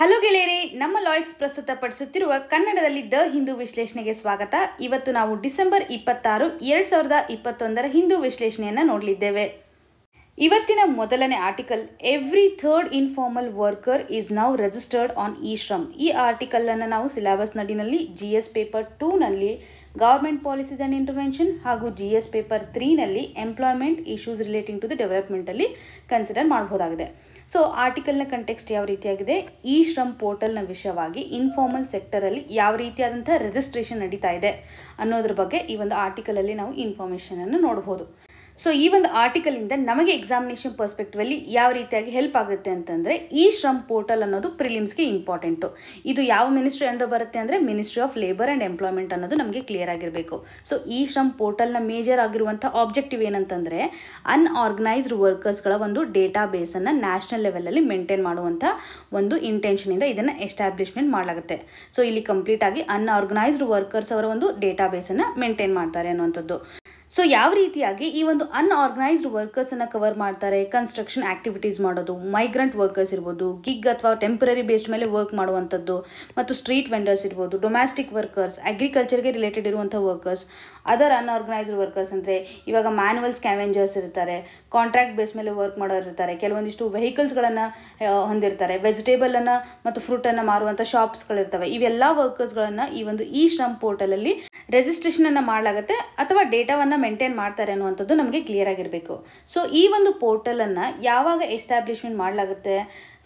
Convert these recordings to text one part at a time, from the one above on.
Hello ಗೆಳೆಯರಿ, ನಮ್ಮ ಲಾಯ್ಕ್ಸ್ ಪ್ರಸ್ತುತಪಡಿಸುತ್ತಿರುವ ಕನ್ನಡದಲ್ಲಿ the Hindu ವಿಶ್ಲೇಷಣೆಗೆ ಸ್ವಾಗತ. ಇವತ್ತು ನಾವು ಡಿಸೆಂಬರ್ ಇಪ್ಪತ್ತಾರು, ಎರಡು ಸಾವಿರದ ಇಪ್ಪತ್ತೊಂದರ ಹಿಂದೂ ವಿಶ್ಲೇಷಣೆಯನ್ನು ನೋಡಲಿದ್ದೇವೆ. ಇವತ್ತಿನ ಮೊದಲನೇ article every third informal worker is now registered on E Shram ಈ ಆರ್ಟಿಕಲನ್ನು ನಾವು ಸಿಲೆಬಸ್ ನಡಿನಲ್ಲಿ ಜಿ ಎಸ್ ಪೇಪರ್ ಟೂನಲ್ಲಿ ಗವರ್ಮೆಂಟ್ ಪಾಲಿಸೀಸ್ ಆ್ಯಂಡ್ ಇಂಟರ್ವೆನ್ಷನ್ ಹಾಗೂ G S paper ತ್ರೀನಲ್ಲಿ employment issues relating to the ಡೆವಲಪ್ಮೆಂಟಲ್ಲಿ consider ಮಾಡಬಹುದಾಗಿದೆ ಸೊ ಆರ್ಟಿಕಲ್ನ ಕಂಟೆಕ್ಸ್ಟ್ ಯಾವ ರೀತಿಯಾಗಿದೆ? ಈ ಶ್ರಮ್ ಪೋರ್ಟಲ್ನ ವಿಷಯವಾಗಿ ಇನ್ಫಾರ್ಮಲ್ ಸೆಕ್ಟರಲ್ಲಿ ಯಾವ ರೀತಿಯಾದಂಥ ರಿಜಿಸ್ಟ್ರೇಷನ್ ನಡೀತಾ ಇದೆ ಅನ್ನೋದ್ರ ಬಗ್ಗೆ ಈ ಒಂದು ಆರ್ಟಿಕಲಲ್ಲಿ ನಾವು ಇನ್ಫಾರ್ಮೇಷನನ್ನು ನೋಡ್ಬೋದು. ಸೊ ಈ ಒಂದು ಆರ್ಟಿಕಲಿಂದ ನಮಗೆ ಎಕ್ಸಾಮಿನೇಷನ್ ಪರ್ಸ್ಪೆಕ್ಟಿವಲ್ಲಿ ಯಾವ ರೀತಿಯಾಗಿ ಹೆಲ್ಪ್ ಆಗುತ್ತೆ ಅಂತಂದರೆ, ಈ ಶ್ರಮ್ ಪೋರ್ಟಲ್ ಅನ್ನೋದು ಪ್ರಿಲಿಮ್ಸ್ಗೆ ಇಂಪಾರ್ಟೆಂಟು ಇದು ಯಾವ ಮಿನಿಸ್ಟ್ರಿ ಅಂಡರ್ ಬರುತ್ತೆ ಅಂದರೆ ministry of labour and employment ಅನ್ನೋದು ನಮಗೆ ಕ್ಲಿಯರ್ ಆಗಿರಬೇಕು. ಸೊ ಈ ಶ್ರಮ್ ಪೋರ್ಟಲ್ನ ಮೇಜರ್ ಆಗಿರುವಂಥ ಆಬ್ಜೆಕ್ಟಿವ್ ಏನಂತಂದರೆ ಅನ್ಆರ್ಗನೈಸ್ಡ್ ವರ್ಕರ್ಸ್ಗಳ ಒಂದು ಡೇಟಾ ಬೇಸನ್ನು ನ್ಯಾಷನಲ್ ಲೆವೆಲಲ್ಲಿ ಮೇಂಟೈನ್ ಮಾಡುವಂಥ ಒಂದು ಇಂಟೆನ್ಷನಿಂದ ಇದನ್ನು ಎಸ್ಟಾಬ್ಲಿಷ್ಮೆಂಟ್ ಮಾಡಲಾಗುತ್ತೆ. ಸೊ ಇಲ್ಲಿ ಕಂಪ್ಲೀಟ್ ಆಗಿ ಅನ್ಆರ್ಗನೈಸ್ಡ್ ವರ್ಕರ್ಸ್ ಅವರ ಒಂದು ಡೇಟಾ ಬೇಸನ್ನು ಮೇಂಟೈನ್ ಮಾಡ್ತಾರೆ ಅನ್ನುವಂಥದ್ದು. ಸೊ ಯಾವ ರೀತಿಯಾಗಿ ಈ ಒಂದು ಅನ್ಆರ್ಗನೈಸ್ಡ್ ವರ್ಕರ್ಸನ್ನು ಕವರ್ ಮಾಡ್ತಾರೆ? ಕನ್ಸ್ಟ್ರಕ್ಷನ್ ಆ್ಯಕ್ಟಿವಿಟೀಸ್ ಮಾಡೋದು ಮೈಗ್ರೆಂಟ್ ವರ್ಕರ್ಸ್ ಇರ್ಬೋದು ಗಿಗ್ ಅಥವಾ ಟೆಂಪರರಿ ಬೇಸ್ಡ್ ಮೇಲೆ ವರ್ಕ್ ಮಾಡುವಂಥದ್ದು, ಮತ್ತು ಸ್ಟ್ರೀಟ್ ವೆಂಡರ್ಸ್ ಇರ್ಬೋದು ಡೊಮ್ಯಾಸ್ಟಿಕ್ ವರ್ಕರ್ಸ್ ಅಗ್ರಿಕಲ್ಚರ್ಗೆ ರಿಲೇಟೆಡ್ ಇರುವಂಥ ವರ್ಕರ್ಸ್ ಅದರ್ ಅನ್ಆರ್ಗನೈಸ್ಡ್ ವರ್ಕರ್ಸ್ ಅಂದರೆ ಇವಾಗ ಮ್ಯಾನುವಲ್ ಸ್ಕ್ಯಾವೆಂಜರ್ಸ್ ಇರ್ತಾರೆ ಕಾಂಟ್ರಾಕ್ಟ್ ಬೇಸ್ ಮೇಲೆ ವರ್ಕ್ ಮಾಡೋರು ಇರ್ತಾರೆ, ಕೆಲವೊಂದಿಷ್ಟು ವೆಹಿಕಲ್ಸ್ಗಳನ್ನು ಹೊಂದಿರ್ತಾರೆ ವೆಜಿಟೇಬಲನ್ನು ಮತ್ತು ಫ್ರೂಟನ್ನು ಮಾರುವಂಥ ಶಾಪ್ಸ್ಗಳಿರ್ತವೆ ಇವೆಲ್ಲ ವರ್ಕರ್ಸ್ಗಳನ್ನು ಈ ಒಂದು ಇ ಶ್ರಮ್ ಪೋರ್ಟಲಲ್ಲಿ ರಿಜಿಸ್ಟ್ರೇಷನನ್ನು ಮಾಡಲಾಗುತ್ತೆ ಅಥವಾ ಡೇಟಾವನ್ನು ಮೇಂಟೈನ್ ಮಾಡ್ತಾರೆ ಅನ್ನುವಂಥದ್ದು ನಮಗೆ ಕ್ಲಿಯರ್ ಆಗಿರಬೇಕು. ಸೊ ಈ ಒಂದು ಪೋರ್ಟಲನ್ನು ಯಾವಾಗ ಎಸ್ಟಾಬ್ಲಿಷ್ಮೆಂಟ್ ಮಾಡಲಾಗುತ್ತೆ?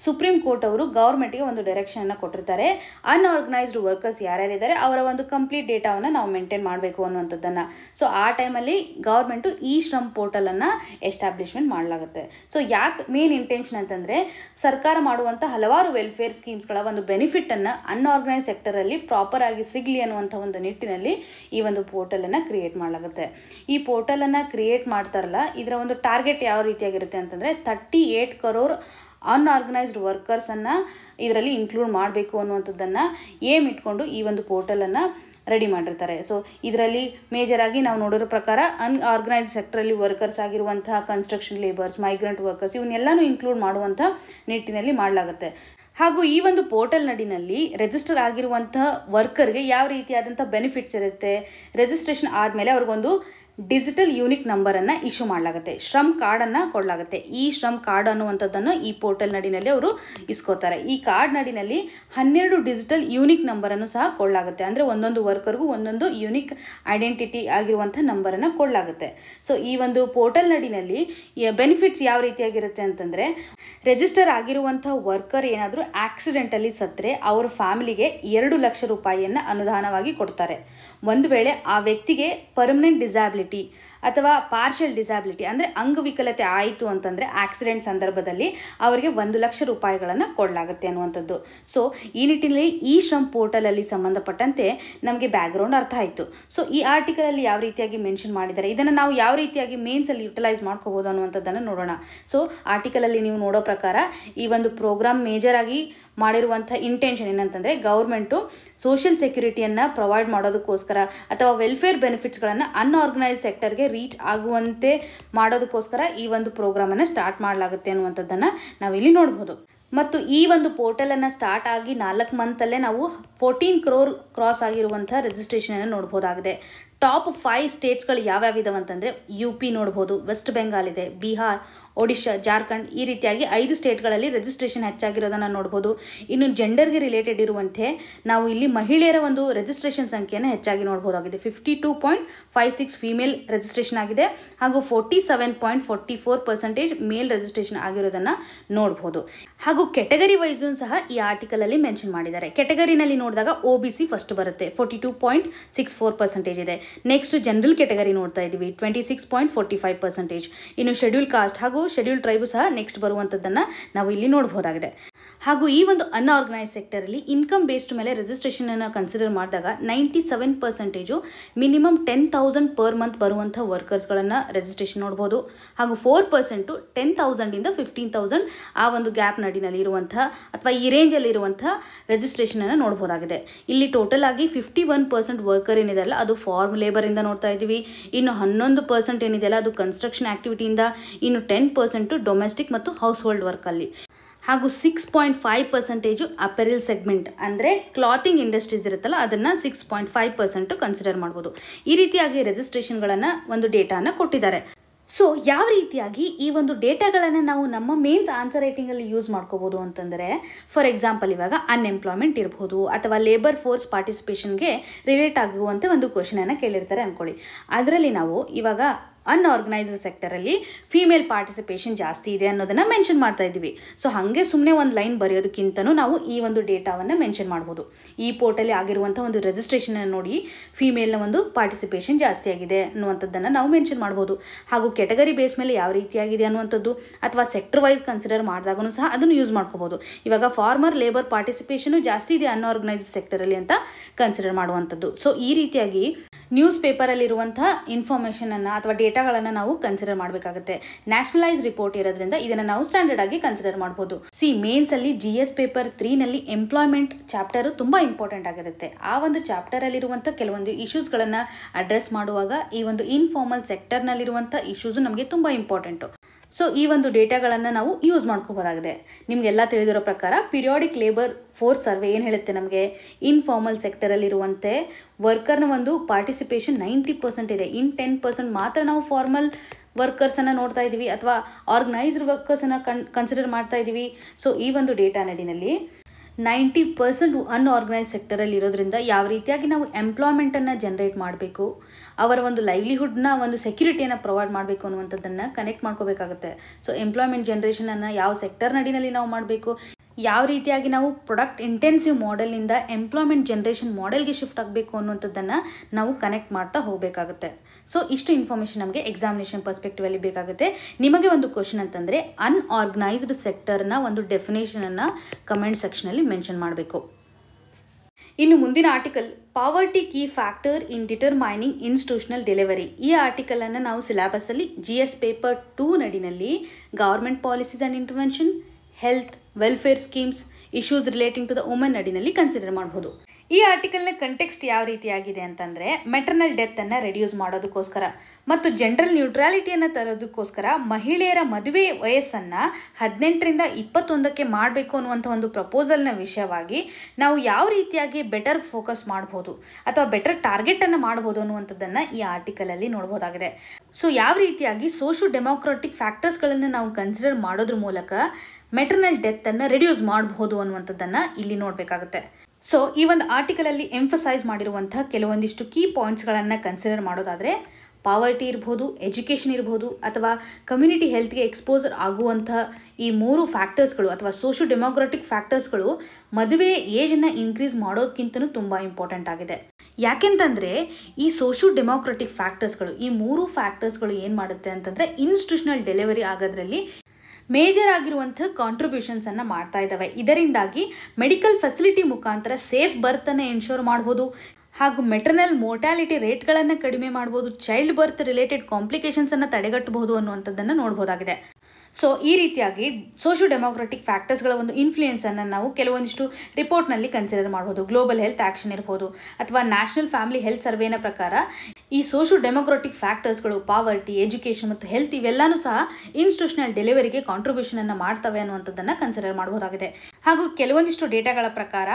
ಸುಪ್ರೀಂ ಕೋರ್ಟ್ ಅವರು ಗೌರ್ಮೆಂಟ್ಗೆ ಒಂದು ಡೈರೆಕ್ಷನನ್ನು ಕೊಟ್ಟಿರ್ತಾರೆ. ಅನ್ಆರ್ಗನೈಸ್ಡ್ ವರ್ಕರ್ಸ್ ಯಾರ್ಯಾರಿದ್ದಾರೆ, ಅವರ ಒಂದು ಕಂಪ್ಲೀಟ್ ಡೇಟಾವನ್ನು ನಾವು ಮೇಂಟೈನ್ ಮಾಡಬೇಕು ಅನ್ನುವಂಥದ್ದನ್ನು. ಸೊ ಆ ಟೈಮಲ್ಲಿ ಗೌರ್ಮೆಂಟು ಈ ಶ್ರಮ್ ಪೋರ್ಟಲನ್ನು ಎಸ್ಟಾಬ್ಲಿಷ್ಮೆಂಟ್ ಮಾಡಲಾಗುತ್ತೆ. ಸೊ ಯಾಕೆ ಮೇನ್ ಇಂಟೆನ್ಷನ್ ಅಂತಂದರೆ, ಸರ್ಕಾರ ಮಾಡುವಂಥ ಹಲವಾರು ವೆಲ್ಫೇರ್ ಸ್ಕೀಮ್ಸ್ಗಳ ಒಂದು ಬೆನಿಫಿಟನ್ನು ಅನ್ಆರ್ಗನೈಸ್ ಸೆಕ್ಟರಲ್ಲಿ ಪ್ರಾಪರ್ ಆಗಿ ಸಿಗಲಿ ಅನ್ನುವಂಥ ಒಂದು ನಿಟ್ಟಿನಲ್ಲಿ ಈ ಒಂದು ಪೋರ್ಟಲನ್ನು ಕ್ರಿಯೇಟ್ ಮಾಡಲಾಗುತ್ತೆ. ಈ ಪೋರ್ಟಲನ್ನು ಕ್ರಿಯೇಟ್ ಮಾಡ್ತಾರಲ್ಲ, ಇದರ ಒಂದು ಟಾರ್ಗೆಟ್ ಯಾವ ರೀತಿಯಾಗಿರುತ್ತೆ ಅಂತಂದರೆ ಥರ್ಟಿ ಏಟ್ ಕರೋರ್ ಅನ್ಆರ್ಗನೈಸ್ಡ್ ವರ್ಕರ್ಸನ್ನು ಇದರಲ್ಲಿ ಇನ್ಕ್ಲೂಡ್ ಮಾಡಬೇಕು ಅನ್ನುವಂಥದ್ದನ್ನು ಏಮ್ ಇಟ್ಕೊಂಡು ಈ ಒಂದು ಪೋರ್ಟಲನ್ನು ರೆಡಿ ಮಾಡಿರ್ತಾರೆ. ಸೊ ಇದರಲ್ಲಿ ಮೇಜರಾಗಿ ನಾವು ನೋಡಿರೋ ಪ್ರಕಾರ ಅನ್ಆರ್ಗನೈಸ್ ಸೆಕ್ಟ್ರಲ್ಲಿ ವರ್ಕರ್ಸ್ ಆಗಿರುವಂತಹ ಕನ್ಸ್ಟ್ರಕ್ಷನ್ ಲೇಬರ್ಸ್ ಮೈಗ್ರೆಂಟ್ ವರ್ಕರ್ಸ್ ಇವನ್ನೆಲ್ಲನೂ ಇನ್ಕ್ಲೂಡ್ ಮಾಡುವಂಥ ನಿಟ್ಟಿನಲ್ಲಿ ಮಾಡಲಾಗುತ್ತೆ. ಹಾಗೂ ಈ ಒಂದು ಪೋರ್ಟಲ್ ನಡಿನಲ್ಲಿ ರಿಜಿಸ್ಟರ್ ಆಗಿರುವಂಥ ವರ್ಕರ್ಗೆ ಯಾವ ರೀತಿಯಾದಂಥ ಬೆನಿಫಿಟ್ಸ್ ಇರುತ್ತೆ? ರಿಜಿಸ್ಟ್ರೇಷನ್ ಆದಮೇಲೆ ಅವ್ರಿಗೊಂದು ಡಿಜಿಟಲ್ ಯೂನಿಕ್ ನಂಬರನ್ನು ಇಶ್ಯೂ ಮಾಡಲಾಗುತ್ತೆ. ಶ್ರಮ್ ಕಾರ್ಡನ್ನು ಕೊಡಲಾಗುತ್ತೆ. ಈ ಶ್ರಮ್ ಕಾರ್ಡ್ ಅನ್ನುವಂಥದ್ದನ್ನು ಈ ಪೋರ್ಟಲ್ ನಡಿನಲ್ಲಿ ಅವರು ಇಸ್ಕೋತಾರೆ. ಈ ಕಾರ್ಡ್ ನಡಿನಲ್ಲಿ ಹನ್ನೆರಡು ಡಿಜಿಟಲ್ ಯೂನಿಕ್ ನಂಬರನ್ನು ಸಹ ಕೊಡಲಾಗುತ್ತೆ. ಅಂದರೆ ಒಂದೊಂದು ವರ್ಕರ್ಗೂ ಒಂದೊಂದು ಯೂನಿಕ್ ಐಡೆಂಟಿಟಿ ಆಗಿರುವಂಥ ನಂಬರನ್ನು ಕೊಡಲಾಗುತ್ತೆ. ಸೊ, ಈ ಒಂದು ಪೋರ್ಟಲ್ ನಡಿನಲ್ಲಿ ಬೆನಿಫಿಟ್ಸ್ ಯಾವ ರೀತಿಯಾಗಿರುತ್ತೆ ಅಂತಂದರೆ, ರಿಜಿಸ್ಟರ್ ಆಗಿರುವಂಥ ವರ್ಕರ್ ಏನಾದರೂ ಆಕ್ಸಿಡೆಂಟಲ್ಲಿ ಸತ್ತರೆ, ಅವ್ರ ಫ್ಯಾಮಿಲಿಗೆ ಎರಡು ಲಕ್ಷ ರೂಪಾಯಿಯನ್ನು ಅನುದಾನವಾಗಿ ಕೊಡ್ತಾರೆ. ಒಂದು ವೇಳೆ ಆ ವ್ಯಕ್ತಿಗೆ ಪರ್ಮನೆಂಟ್ ಡಿಸಾಬಿಲಿಟಿ ಅಥವಾ ಪಾರ್ಷಿಯಲ್ ಡಿಸಾಬಿಲಿಟಿ ಅಂದರೆ ಅಂಗವಿಕಲತೆ ಆಯಿತು ಅಂತಂದರೆ ಆಕ್ಸಿಡೆಂಟ್ ಸಂದರ್ಭದಲ್ಲಿ ಅವರಿಗೆ ಒಂದು ಲಕ್ಷ ರೂಪಾಯಿಗಳನ್ನು ಕೊಡಲಾಗುತ್ತೆ ಅನ್ನುವಂಥದ್ದು. ಸೊ ಈ ನಿಟ್ಟಿನಲ್ಲಿ ಈ ಶ್ರಮ್ ಪೋರ್ಟಲಲ್ಲಿ ಸಂಬಂಧಪಟ್ಟಂತೆ ನಮಗೆ ಬ್ಯಾಕ್ಗ್ರೌಂಡ್ ಅರ್ಥ ಆಯಿತು. ಸೊ ಈ ಆರ್ಟಿಕಲಲ್ಲಿ ಯಾವ ರೀತಿಯಾಗಿ ಮೆನ್ಷನ್ ಮಾಡಿದ್ದಾರೆ, ಇದನ್ನು ನಾವು ಯಾವ ರೀತಿಯಾಗಿ ಮೇನ್ಸಲ್ಲಿ ಯುಟಿಲೈಸ್ ಮಾಡ್ಕೋಬೋದು ಅನ್ನುವಂಥದ್ದನ್ನು ನೋಡೋಣ. ಸೊ ಆರ್ಟಿಕಲಲ್ಲಿ ನೀವು ನೋಡೋ ಪ್ರಕಾರ ಈ ಒಂದು ಪ್ರೋಗ್ರಾಮ್ ಮೇಜರ್ ಆಗಿ ಮಾಡಿರುವಂಥ ಇಂಟೆನ್ಷನ್ ಏನಂತಂದರೆ ಗೌರ್ಮೆಂಟು ಸೋಷಿಯಲ್ ಸೆಕ್ಯೂರಿಟಿಯನ್ನು ಪ್ರೊವೈಡ್ ಮಾಡೋದಕ್ಕೋಸ್ಕರ ಅಥವಾ ವೆಲ್ಫೇರ್ ಬೆನಿಫಿಟ್ಸ್ಗಳನ್ನು ಅನ್ಆರ್ಗನೈಸ್ ಸೆಕ್ಟರ್ಗೆ ರೀಚ್ ಆಗುವಂತೆ ಮಾಡೋದಕ್ಕೋಸ್ಕರ ಈ ಒಂದು ಪ್ರೋಗ್ರಾಮನ್ನು ಸ್ಟಾರ್ಟ್ ಮಾಡಲಾಗುತ್ತೆ ಅನ್ನುವಂಥದ್ದನ್ನು ನಾವಿಲ್ಲಿ ನೋಡ್ಬೋದು. ಮತ್ತು ಈ ಒಂದು ಪೋರ್ಟಲನ್ನು ಸ್ಟಾರ್ಟ್ ಆಗಿ ನಾಲ್ಕು ಮಂತಲ್ಲೇ ನಾವು ಫೋರ್ಟೀನ್ ಕ್ರೋರ್ ಕ್ರಾಸ್ ಆಗಿರುವಂಥ ರಿಜಿಸ್ಟ್ರೇಷನನ್ನು ನೋಡ್ಬೋದಾಗಿದೆ. ಟಾಪ್ ಫೈವ್ ಸ್ಟೇಟ್ಸ್ಗಳು ಯಾವ್ಯಾವ ಇದಾವೆ ಅಂತಂದರೆ ಯು ಪಿ ನೋಡ್ಬೋದು ವೆಸ್ಟ್ ಬೆಂಗಾಲ್ ಇದೆ ಬಿಹಾರ್ ಒಡಿಶಾ, ಜಾರ್ಖಂಡ್ ಈ ರೀತಿಯಾಗಿ ಐದು ಸ್ಟೇಟ್ಗಳಲ್ಲಿ ರಿಜಿಸ್ಟ್ರೇಷನ್ ಹೆಚ್ಚಾಗಿರೋದನ್ನು ನೋಡ್ಬೋದು. ಇನ್ನು ಜೆಂಡರ್ಗೆ ರಿಲೇಟೆಡ್ ಇರುವಂತೆ ನಾವು ಇಲ್ಲಿ ಮಹಿಳೆಯರ ಒಂದು ರಿಜಿಸ್ಟ್ರೇಷನ್ ಸಂಖ್ಯೆಯನ್ನು ಹೆಚ್ಚಾಗಿ ನೋಡ್ಬೋದಾಗಿದೆ. Fifty two point five six female registration ಆಗಿದೆ ಹಾಗೂ forty seven point forty four percentage male registration ಆಗಿರೋದನ್ನು ನೋಡ್ಬೋದು. ಹಾಗೂ ಕೆಟಗರಿ ವೈಸು ಸಹ ಈ ಆರ್ಟಿಕಲಲ್ಲಿ ಮೆನ್ಷನ್ ಮಾಡಿದ್ದಾರೆ. ಕೆಟಗರಿನಲ್ಲಿ ನೋಡಿದಾಗ ಒ ಬಿ ಫಸ್ಟ್ ಬರುತ್ತೆ. Forty two point six four percentage ಇದೆ. ನೆಕ್ಸ್ಟ್ ಜನರಲ್ ಕೆಟಗರಿ ನೋಡ್ತಾ ಇದ್ದೀವಿ twenty six point forty five percentage ಇನ್ನು ಶೆಡ್ಯೂಲ್ ಕಾಸ್ಟ್ ಹಾಗೂ ಶೆಡ್ಯೂಲ್ ಟ್ರೈಬು ಸಹ ನೆಕ್ಸ್ಟ್ ಬರುವಂಥದ್ದನ್ನು ನಾವು ಇಲ್ಲಿ ನೋಡಬಹುದಾಗಿದೆ ಹಾಗೂ ಈ ಒಂದು ಅನ್ಆರ್ಗನೈಸ್ ಸೆಕ್ಟರಲ್ಲಿ ಇನ್ಕಮ್ ಬೇಸ್ಡ್ ಮೇಲೆ ರಿಜಿಸ್ಟ್ರೇಷನನ್ನು ಕನ್ಸಿಡರ್ ಮಾಡಿದಾಗ ninety seven percentage minimum ten thousand per month ಬರುವಂಥ ವರ್ಕರ್ಸ್ಗಳನ್ನು ರಿಜಿಸ್ಟ್ರೇಷನ್ ನೋಡ್ಬೋದು. ಹಾಗೂ ಫೋರ್ ಪರ್ಸೆಂಟು ಟೆನ್ ತೌಸಂಡಿಂದ ಫಿಫ್ಟೀನ್ ತೌಸಂಡ್ ಆ ಒಂದು ಗ್ಯಾಪ್ ನಡಿನಲ್ಲಿ ಇರುವಂಥ ಅಥವಾ ಈ ರೇಂಜಲ್ಲಿ ಇರುವಂಥ ರಿಜಿಸ್ಟ್ರೇಷನನ್ನು ನೋಡ್ಬೋದಾಗಿದೆ. ಇಲ್ಲಿ ಟೋಟಲ್ ಆಗಿ ಫಿಫ್ಟಿ ಒನ್ ಪರ್ಸೆಂಟ್ ವರ್ಕರ್ ಏನಿದೆಯಲ್ಲ, ಅದು ಫಾರ್ಮ್ ಲೇಬರಿಂದ ನೋಡ್ತಾ ಇದ್ದೀವಿ. ಇನ್ನು ಹನ್ನೊಂದು ಪರ್ಸೆಂಟ್ ಏನಿದೆಯಲ್ಲ, ಅದು ಕನ್ಸ್ಟ್ರಕ್ಷನ್ ಆ್ಯಕ್ಟಿವಿಟಿಯಿಂದ ಇನ್ನು ಟೆನ್ ಪರ್ಸೆಂಟು ಡೊಮೆಸ್ಟಿಕ್ ಮತ್ತು ಹೌಸ್ ಹೋಲ್ಡ್ ವರ್ಕಲ್ಲಿ ಹಾಗೂ six point five percentage apparel segment ಅಂದರೆ ಕ್ಲಾತಿಂಗ್ ಇಂಡಸ್ಟ್ರೀಸ್ ಇರುತ್ತಲ್ಲ, ಅದನ್ನು six point five percent consider ಮಾಡ್ಬೋದು. ಈ ರೀತಿಯಾಗಿ ರಿಜಿಸ್ಟ್ರೇಷನ್ಗಳನ್ನು ಒಂದು ಡೇಟಾನ ಕೊಟ್ಟಿದ್ದಾರೆ. ಸೊ ಯಾವ ರೀತಿಯಾಗಿ ಈ ಒಂದು ಡೇಟಾಗಳನ್ನು ನಾವು ನಮ್ಮ ಮೇನ್ಸ್ ಆನ್ಸರ್ ರೈಟಿಂಗಲ್ಲಿ ಯೂಸ್ ಮಾಡ್ಕೋಬೋದು ಅಂತಂದರೆ ಫಾರ್ ಎಕ್ಸಾಂಪಲ್ ಇವಾಗ ಅನ್ಎಂಪ್ಲಾಯ್ಮೆಂಟ್ ಇರ್ಬೋದು, ಅಥವಾ ಲೇಬರ್ ಫೋರ್ಸ್ ಪಾರ್ಟಿಸಿಪೇಷನ್ಗೆ ರಿಲೇಟ್ ಆಗುವಂಥ ಒಂದು ಕ್ವಶನನ್ನು ಕೇಳಿರ್ತಾರೆ ಅಂದ್ಕೊಳ್ಳಿ ಅದರಲ್ಲಿ ನಾವು ಇವಾಗ ಅನ್ಆರ್ಗನೈಸ್ಡ್ ಸೆಕ್ಟರಲ್ಲಿ ಫೀಮೇಲ್ ಪಾರ್ಟಿಸಿಪೇಷನ್ ಜಾಸ್ತಿ ಇದೆ ಅನ್ನೋದನ್ನು ಮೆನ್ಷನ್ ಮಾಡ್ತಾ ಇದ್ದೀವಿ. ಸೊ ಹಾಗೆ ಸುಮ್ಮನೆ ಒಂದು ಲೈನ್ ಬರೆಯೋದಕ್ಕಿಂತನೂ ನಾವು ಈ ಒಂದು ಡೇಟಾವನ್ನು ಮೆನ್ಷನ್ ಮಾಡ್ಬೋದು. ಈ ಪೋರ್ಟಲ್ಲಿ ಆಗಿರುವಂಥ ಒಂದು ರೆಜಿಸ್ಟ್ರೇಷನ್ ನೋಡಿ ಫೀಮೇಲ್ನ ಒಂದು ಪಾರ್ಟಿಸಿಪೇಷನ್ ಜಾಸ್ತಿ ಆಗಿದೆ ಅನ್ನುವಂಥದ್ದನ್ನು ನಾವು ಮೆನ್ಷನ್ ಮಾಡ್ಬೋದು. ಹಾಗೂ ಕೆಟಗರಿ ಬೇಸ್ ಮೇಲೆ ಯಾವ ರೀತಿಯಾಗಿದೆ ಅನ್ನುವಂಥದ್ದು ಅಥವಾ ಸೆಕ್ಟರ್ ವೈಸ್ ಕನ್ಸಿಡರ್ ಮಾಡಿದಾಗೂ ಸಹ ಅದನ್ನು ಯೂಸ್ ಮಾಡ್ಕೋಬೋದು. ಇವಾಗ ಫಾರ್ಮರ್ ಲೇಬರ್ ಪಾರ್ಟಿಸಿಪೇಷನು ಜಾಸ್ತಿ ಇದೆ ಅನ್ಆರ್ಗನೈಸ್ಡ್ ಸೆಕ್ಟರಲ್ಲಿ ಅಂತ ಕನ್ಸಿಡರ್ ಮಾಡುವಂಥದ್ದು. ಸೊ ಈ ರೀತಿಯಾಗಿ ನ್ಯೂಸ್ ಪೇಪರಲ್ಲಿರುವಂಥ ಇನ್ಫಾರ್ಮೇಷನನ್ನು ಅಥವಾ ಡೇಟಾಗಳನ್ನು ನಾವು ಕನ್ಸಿಡರ್ ಮಾಡಬೇಕಾಗುತ್ತೆ. ನ್ಯಾಷನಲೈಸ್ ರಿಪೋರ್ಟ್ ಇರೋದ್ರಿಂದ ಇದನ್ನು ನಾವು ಸ್ಟ್ಯಾಂಡರ್ಡ್ ಆಗಿ ಕನ್ಸಿಡರ್ ಮಾಡ್ಬೋದು. ಸಿ ಮೇನ್ಸಲ್ಲಿ ಜಿ ಎಸ್ ಪೇಪರ್ ತ್ರೀನಲ್ಲಿ ಎಂಪ್ಲಾಯ್ಮೆಂಟ್ ಚಾಪ್ಟರು ತುಂಬ ಇಂಪಾರ್ಟೆಂಟ್ ಆಗಿರುತ್ತೆ. ಆ ಒಂದು ಚಾಪ್ಟರಲ್ಲಿರುವಂಥ ಕೆಲವೊಂದು ಇಶ್ಯೂಸ್ಗಳನ್ನು ಅಡ್ರೆಸ್ ಮಾಡುವಾಗ ಈ ಒಂದು ಇನ್ಫಾರ್ಮಲ್ ಸೆಕ್ಟರ್ನಲ್ಲಿರುವಂಥ ಇಶ್ಯೂಸು ನಮಗೆ ತುಂಬ ಇಂಪಾರ್ಟೆಂಟು ಸೊ ಈ ಒಂದು ಡೇಟಾಗಳನ್ನು ನಾವು ಯೂಸ್ ಮಾಡ್ಕೋಬೋದಾಗಿದೆ. ನಿಮಗೆಲ್ಲ ತಿಳಿದಿರೋ ಪ್ರಕಾರ ಪಿರಿಯಾಡಿಕ್ ಲೇಬರ್ ಫೋರ್ಸ್ ಸರ್ವೆ ಏನು ಹೇಳುತ್ತೆ ನಮಗೆ? ಇನ್ಫಾರ್ಮಲ್ ಸೆಕ್ಟರಲ್ಲಿರುವಂತೆ ವರ್ಕರ್ನ ಒಂದು ಪಾರ್ಟಿಸಿಪೇಷನ್ ನೈಂಟಿ ಪರ್ಸೆಂಟ್ ಇದೆ. ಇನ್ ಟೆನ್ ಪರ್ಸೆಂಟ್ ಮಾತ್ರ ನಾವು ಫಾರ್ಮಲ್ ವರ್ಕರ್ಸನ್ನು ನೋಡ್ತಾ ಇದ್ದೀವಿ ಅಥವಾ ಆರ್ಗನೈಸ್ಡ್ ವರ್ಕರ್ಸನ್ನು ಕನ್ ಕನ್ಸಿಡರ್ ಮಾಡ್ತಾ ಇದ್ದೀವಿ ಸೊ ಈ ಒಂದು ಡೇಟಾ ನಡಿನಲ್ಲಿ ನೈಂಟಿ ಪರ್ಸೆಂಟ್ ಅನ್ಆರ್ಗನೈಸ್ ಸೆಕ್ಟರಲ್ಲಿ ಇರೋದ್ರಿಂದ ಯಾವ ರೀತಿಯಾಗಿ ನಾವು ಎಂಪ್ಲಾಯ್ಮೆಂಟನ್ನು ಜನ್ರೇಟ್ ಮಾಡಬೇಕು, ಅವರ ಒಂದು ಲೈವ್ಲಿಹುಡ್ನ ಒಂದು ಸೆಕ್ಯೂರಿಟಿಯನ್ನು ಪ್ರೊವೈಡ್ ಮಾಡಬೇಕು ಅನ್ನುವಂಥದ್ದನ್ನು ಕನೆಕ್ಟ್ ಮಾಡ್ಕೋಬೇಕಾಗುತ್ತೆ. ಸೊ ಎಂಪ್ಲಾಯ್ಮೆಂಟ್ ಜನ್ರೇಷನನ್ನು ಯಾವ ಸೆಕ್ಟರ್ ನಡಿನಲ್ಲಿ ನಾವು ಮಾಡಬೇಕು, ಯಾವ ರೀತಿಯಾಗಿ ನಾವು ಪ್ರೊಡಕ್ಟ್ ಇಂಟೆನ್ಸಿವ್ ಮಾಡೆಲ್ನಿಂದ ಎಂಪ್ಲಾಯ್ಮೆಂಟ್ ಜನ್ರೇಷನ್ ಮಾಡೆಲ್ಗೆ ಶಿಫ್ಟ್ ಆಗಬೇಕು ಅನ್ನುವಂಥದ್ದನ್ನು ನಾವು ಕನೆಕ್ಟ್ ಮಾಡ್ತಾ ಹೋಗಬೇಕಾಗುತ್ತೆ. ಸೊ ಇಷ್ಟು ಇನ್ಫಾರ್ಮೇಷನ್ ನಮಗೆ ಎಕ್ಸಾಮಿನೇಷನ್ ಪರ್ಸ್ಪೆಕ್ಟಿವಲ್ಲಿ ಬೇಕಾಗುತ್ತೆ. ನಿಮಗೆ ಒಂದು ಕ್ವಶನ್ ಅಂತಂದರೆ ಅನ್ಆರ್ಗನೈಸ್ಡ್ ಸೆಕ್ಟರ್ನ ಒಂದು ಡೆಫಿನೇಷನನ್ನು ಕಮೆಂಟ್ ಸೆಕ್ಷನಲ್ಲಿ ಮೆನ್ಷನ್ ಮಾಡಬೇಕು. ಇನ್ನು ಮುಂದಿನ article poverty key factor in determining institutional delivery ಈ ಆರ್ಟಿಕಲನ್ನು ನಾವು ಸಿಲೆಬಸ್ಸಲ್ಲಿ G S paper two ನಡಿನಲ್ಲಿ government policies and intervention health welfare schemes issues relating to the women ನಡಿನಲ್ಲಿ consider ಮಾಡ್ಬೋದು. ಈ ಆರ್ಟಿಕಲ್ನ ಕಂಟೆಕ್ಸ್ಟ್ ಯಾವ ರೀತಿಯಾಗಿದೆ ಅಂತಂದರೆ ಮೆಟರ್ನಲ್ ಡೆತ್ತನ್ನು ರೆಡ್ಯೂಸ್ ಮಾಡೋದಕ್ಕೋಸ್ಕರ ಮತ್ತು ಜನರಲ್ ನ್ಯೂಟ್ರಾಲಿಟಿಯನ್ನು ತರೋದಕ್ಕೋಸ್ಕರ ಮಹಿಳೆಯರ ಮದುವೆ ವಯಸ್ಸನ್ನು ಹದಿನೆಂಟರಿಂದ ಇಪ್ಪತ್ತೊಂದಕ್ಕೆ ಮಾಡಬೇಕು ಅನ್ನುವಂಥ ಒಂದು ಪ್ರಪೋಸಲ್ನ ವಿಷಯವಾಗಿ ನಾವು ಯಾವ ರೀತಿಯಾಗಿ ಬೆಟರ್ ಫೋಕಸ್ ಮಾಡ್ಬೋದು ಅಥವಾ ಬೆಟರ್ ಟಾರ್ಗೆಟನ್ನು ಮಾಡ್ಬೋದು ಅನ್ನುವಂಥದ್ದನ್ನು ಈ ಆರ್ಟಿಕಲಲ್ಲಿ ನೋಡ್ಬೋದಾಗಿದೆ. ಸೊ ಯಾವ ರೀತಿಯಾಗಿ ಸೋಷೋ ಡೆಮೋಕ್ರಾಟಿಕ್ ಫ್ಯಾಕ್ಟರ್ಸ್ಗಳನ್ನು ನಾವು ಕನ್ಸಿಡರ್ ಮಾಡೋದ್ರ ಮೂಲಕ ಮೆಟರ್ನಲ್ ಡೆತ್ತನ್ನು ರೆಡ್ಯೂಸ್ ಮಾಡಬಹುದು ಅನ್ನುವಂಥದ್ದನ್ನು ಇಲ್ಲಿ ನೋಡಬೇಕಾಗುತ್ತೆ. ಸೊ ಈ ಒಂದು ಆರ್ಟಿಕಲಲ್ಲಿ ಎಂಫಸೈಸ್ ಮಾಡಿರುವಂಥ ಕೆಲವೊಂದಿಷ್ಟು ಕೀ ಪಾಯಿಂಟ್ಸ್ಗಳನ್ನು ಕನ್ಸಿಡರ್ ಮಾಡೋದಾದರೆ ಪಾವರ್ಟಿ ಇರ್ಬೋದು ಎಜುಕೇಷನ್ ಇರ್ಬೋದು, ಅಥವಾ ಕಮ್ಯುನಿಟಿ ಹೆಲ್ತ್ಗೆ ಎಕ್ಸ್ಪೋಸರ್ ಆಗುವಂಥ ಈ ಮೂರು ಫ್ಯಾಕ್ಟರ್ಸ್ಗಳು ಅಥವಾ ಸೋಷಿಯೋ ಡೆಮೋಕ್ರಾಟಿಕ್ ಫ್ಯಾಕ್ಟರ್ಸ್ಗಳು ಮದುವೆ ಏಜನ್ನು ಇನ್ಕ್ರೀಸ್ ಮಾಡೋದಕ್ಕಿಂತನೂ ತುಂಬ ಇಂಪಾರ್ಟೆಂಟ್ ಆಗಿದೆ. ಯಾಕೆಂತಂದರೆ ಈ ಸೋಷಿಯೋ ಡೆಮೋಕ್ರಾಟಿಕ್ ಫ್ಯಾಕ್ಟರ್ಸ್ಗಳು ಈ ಮೂರು ಫ್ಯಾಕ್ಟರ್ಸ್ಗಳು ಏನು ಮಾಡುತ್ತೆ ಅಂತಂದರೆ ಇನ್ಸ್ಟಿಟ್ಯೂಷನಲ್ ಡೆಲಿವರಿ ಆಗೋದ್ರಲ್ಲಿ ಮೇಜರ್ ಆಗಿರುವಂಥ ಕಾಂಟ್ರಿಬ್ಯೂಷನ್ಸನ್ನು ಮಾಡ್ತಾ ಇದ್ದಾವೆ ಇದರಿಂದಾಗಿ ಮೆಡಿಕಲ್ ಫೆಸಿಲಿಟಿ ಮುಖಾಂತರ ಸೇಫ್ ಬರ್ತ್ ಬರ್ತನ್ನು ಎನ್ಶೋರ್ ಮಾಡಬಹುದು ಹಾಗೂ ಮೆಟರ್ನಲ್ ಮೋರ್ಟಾಲಿಟಿ ರೇಟ್ಗಳನ್ನು ಕಡಿಮೆ ಮಾಡಬಹುದು ಚೈಲ್ಡ್ ಬರ್ತ್ ರಿಲೇಟೆಡ್ ಕಾಂಪ್ಲಿಕೇಶನ್ಸನ್ನು ತಡೆಗಟ್ಟಬಹುದು ಅನ್ನುವಂಥದ್ದನ್ನು ನೋಡ್ಬೋದಾಗಿದೆ. ಸೊ ಈ ರೀತಿಯಾಗಿ ಸೋಷಿಯೋ ಡೆಮೋಕ್ರೆಟಿಕ್ ಫ್ಯಾಕ್ಟರ್ಸ್ಗಳ ಒಂದು ಇನ್ಫ್ಲೂಯೆನ್ಸನ್ನು ನಾವು ಕೆಲವೊಂದಿಷ್ಟು ರಿಪೋರ್ಟ್ನಲ್ಲಿ ಕನ್ಸಿಡರ್ ಮಾಡ್ಬೋದು. ಗ್ಲೋಬಲ್ ಹೆಲ್ತ್ ಆ್ಯಕ್ಷನ್ ಇರ್ಬೋದು ಅಥವಾ ನ್ಯಾಷನಲ್ ಫ್ಯಾಮಿಲಿ ಹೆಲ್ತ್ ಸರ್ವೇನ ಪ್ರಕಾರ ಈ ಸೋಷಿಯೋ ಡೆಮೋಕ್ರೆಟಿಕ್ ಫ್ಯಾಕ್ಟರ್ಸ್ಗಳು ಪಾವರ್ಟಿ ಎಜುಕೇಷನ್ ಮತ್ತು ಹೆಲ್ತ್ ಇವೆಲ್ಲನೂ ಸಹ ಇನ್ಸ್ಟಿಟ್ಯೂಷನಲ್ ಡೆಲಿವರಿಗೆ ಕಾಂಟ್ರಿಬ್ಯೂಷನನ್ನು ಮಾಡ್ತವೆ ಅನ್ನುವಂಥದ್ದನ್ನು ಕನ್ಸಿಡರ್ ಮಾಡಬಹುದಾಗಿದೆ ಹಾಗೂ ಕೆಲವೊಂದಿಷ್ಟು ಡೇಟಾಗಳ ಪ್ರಕಾರ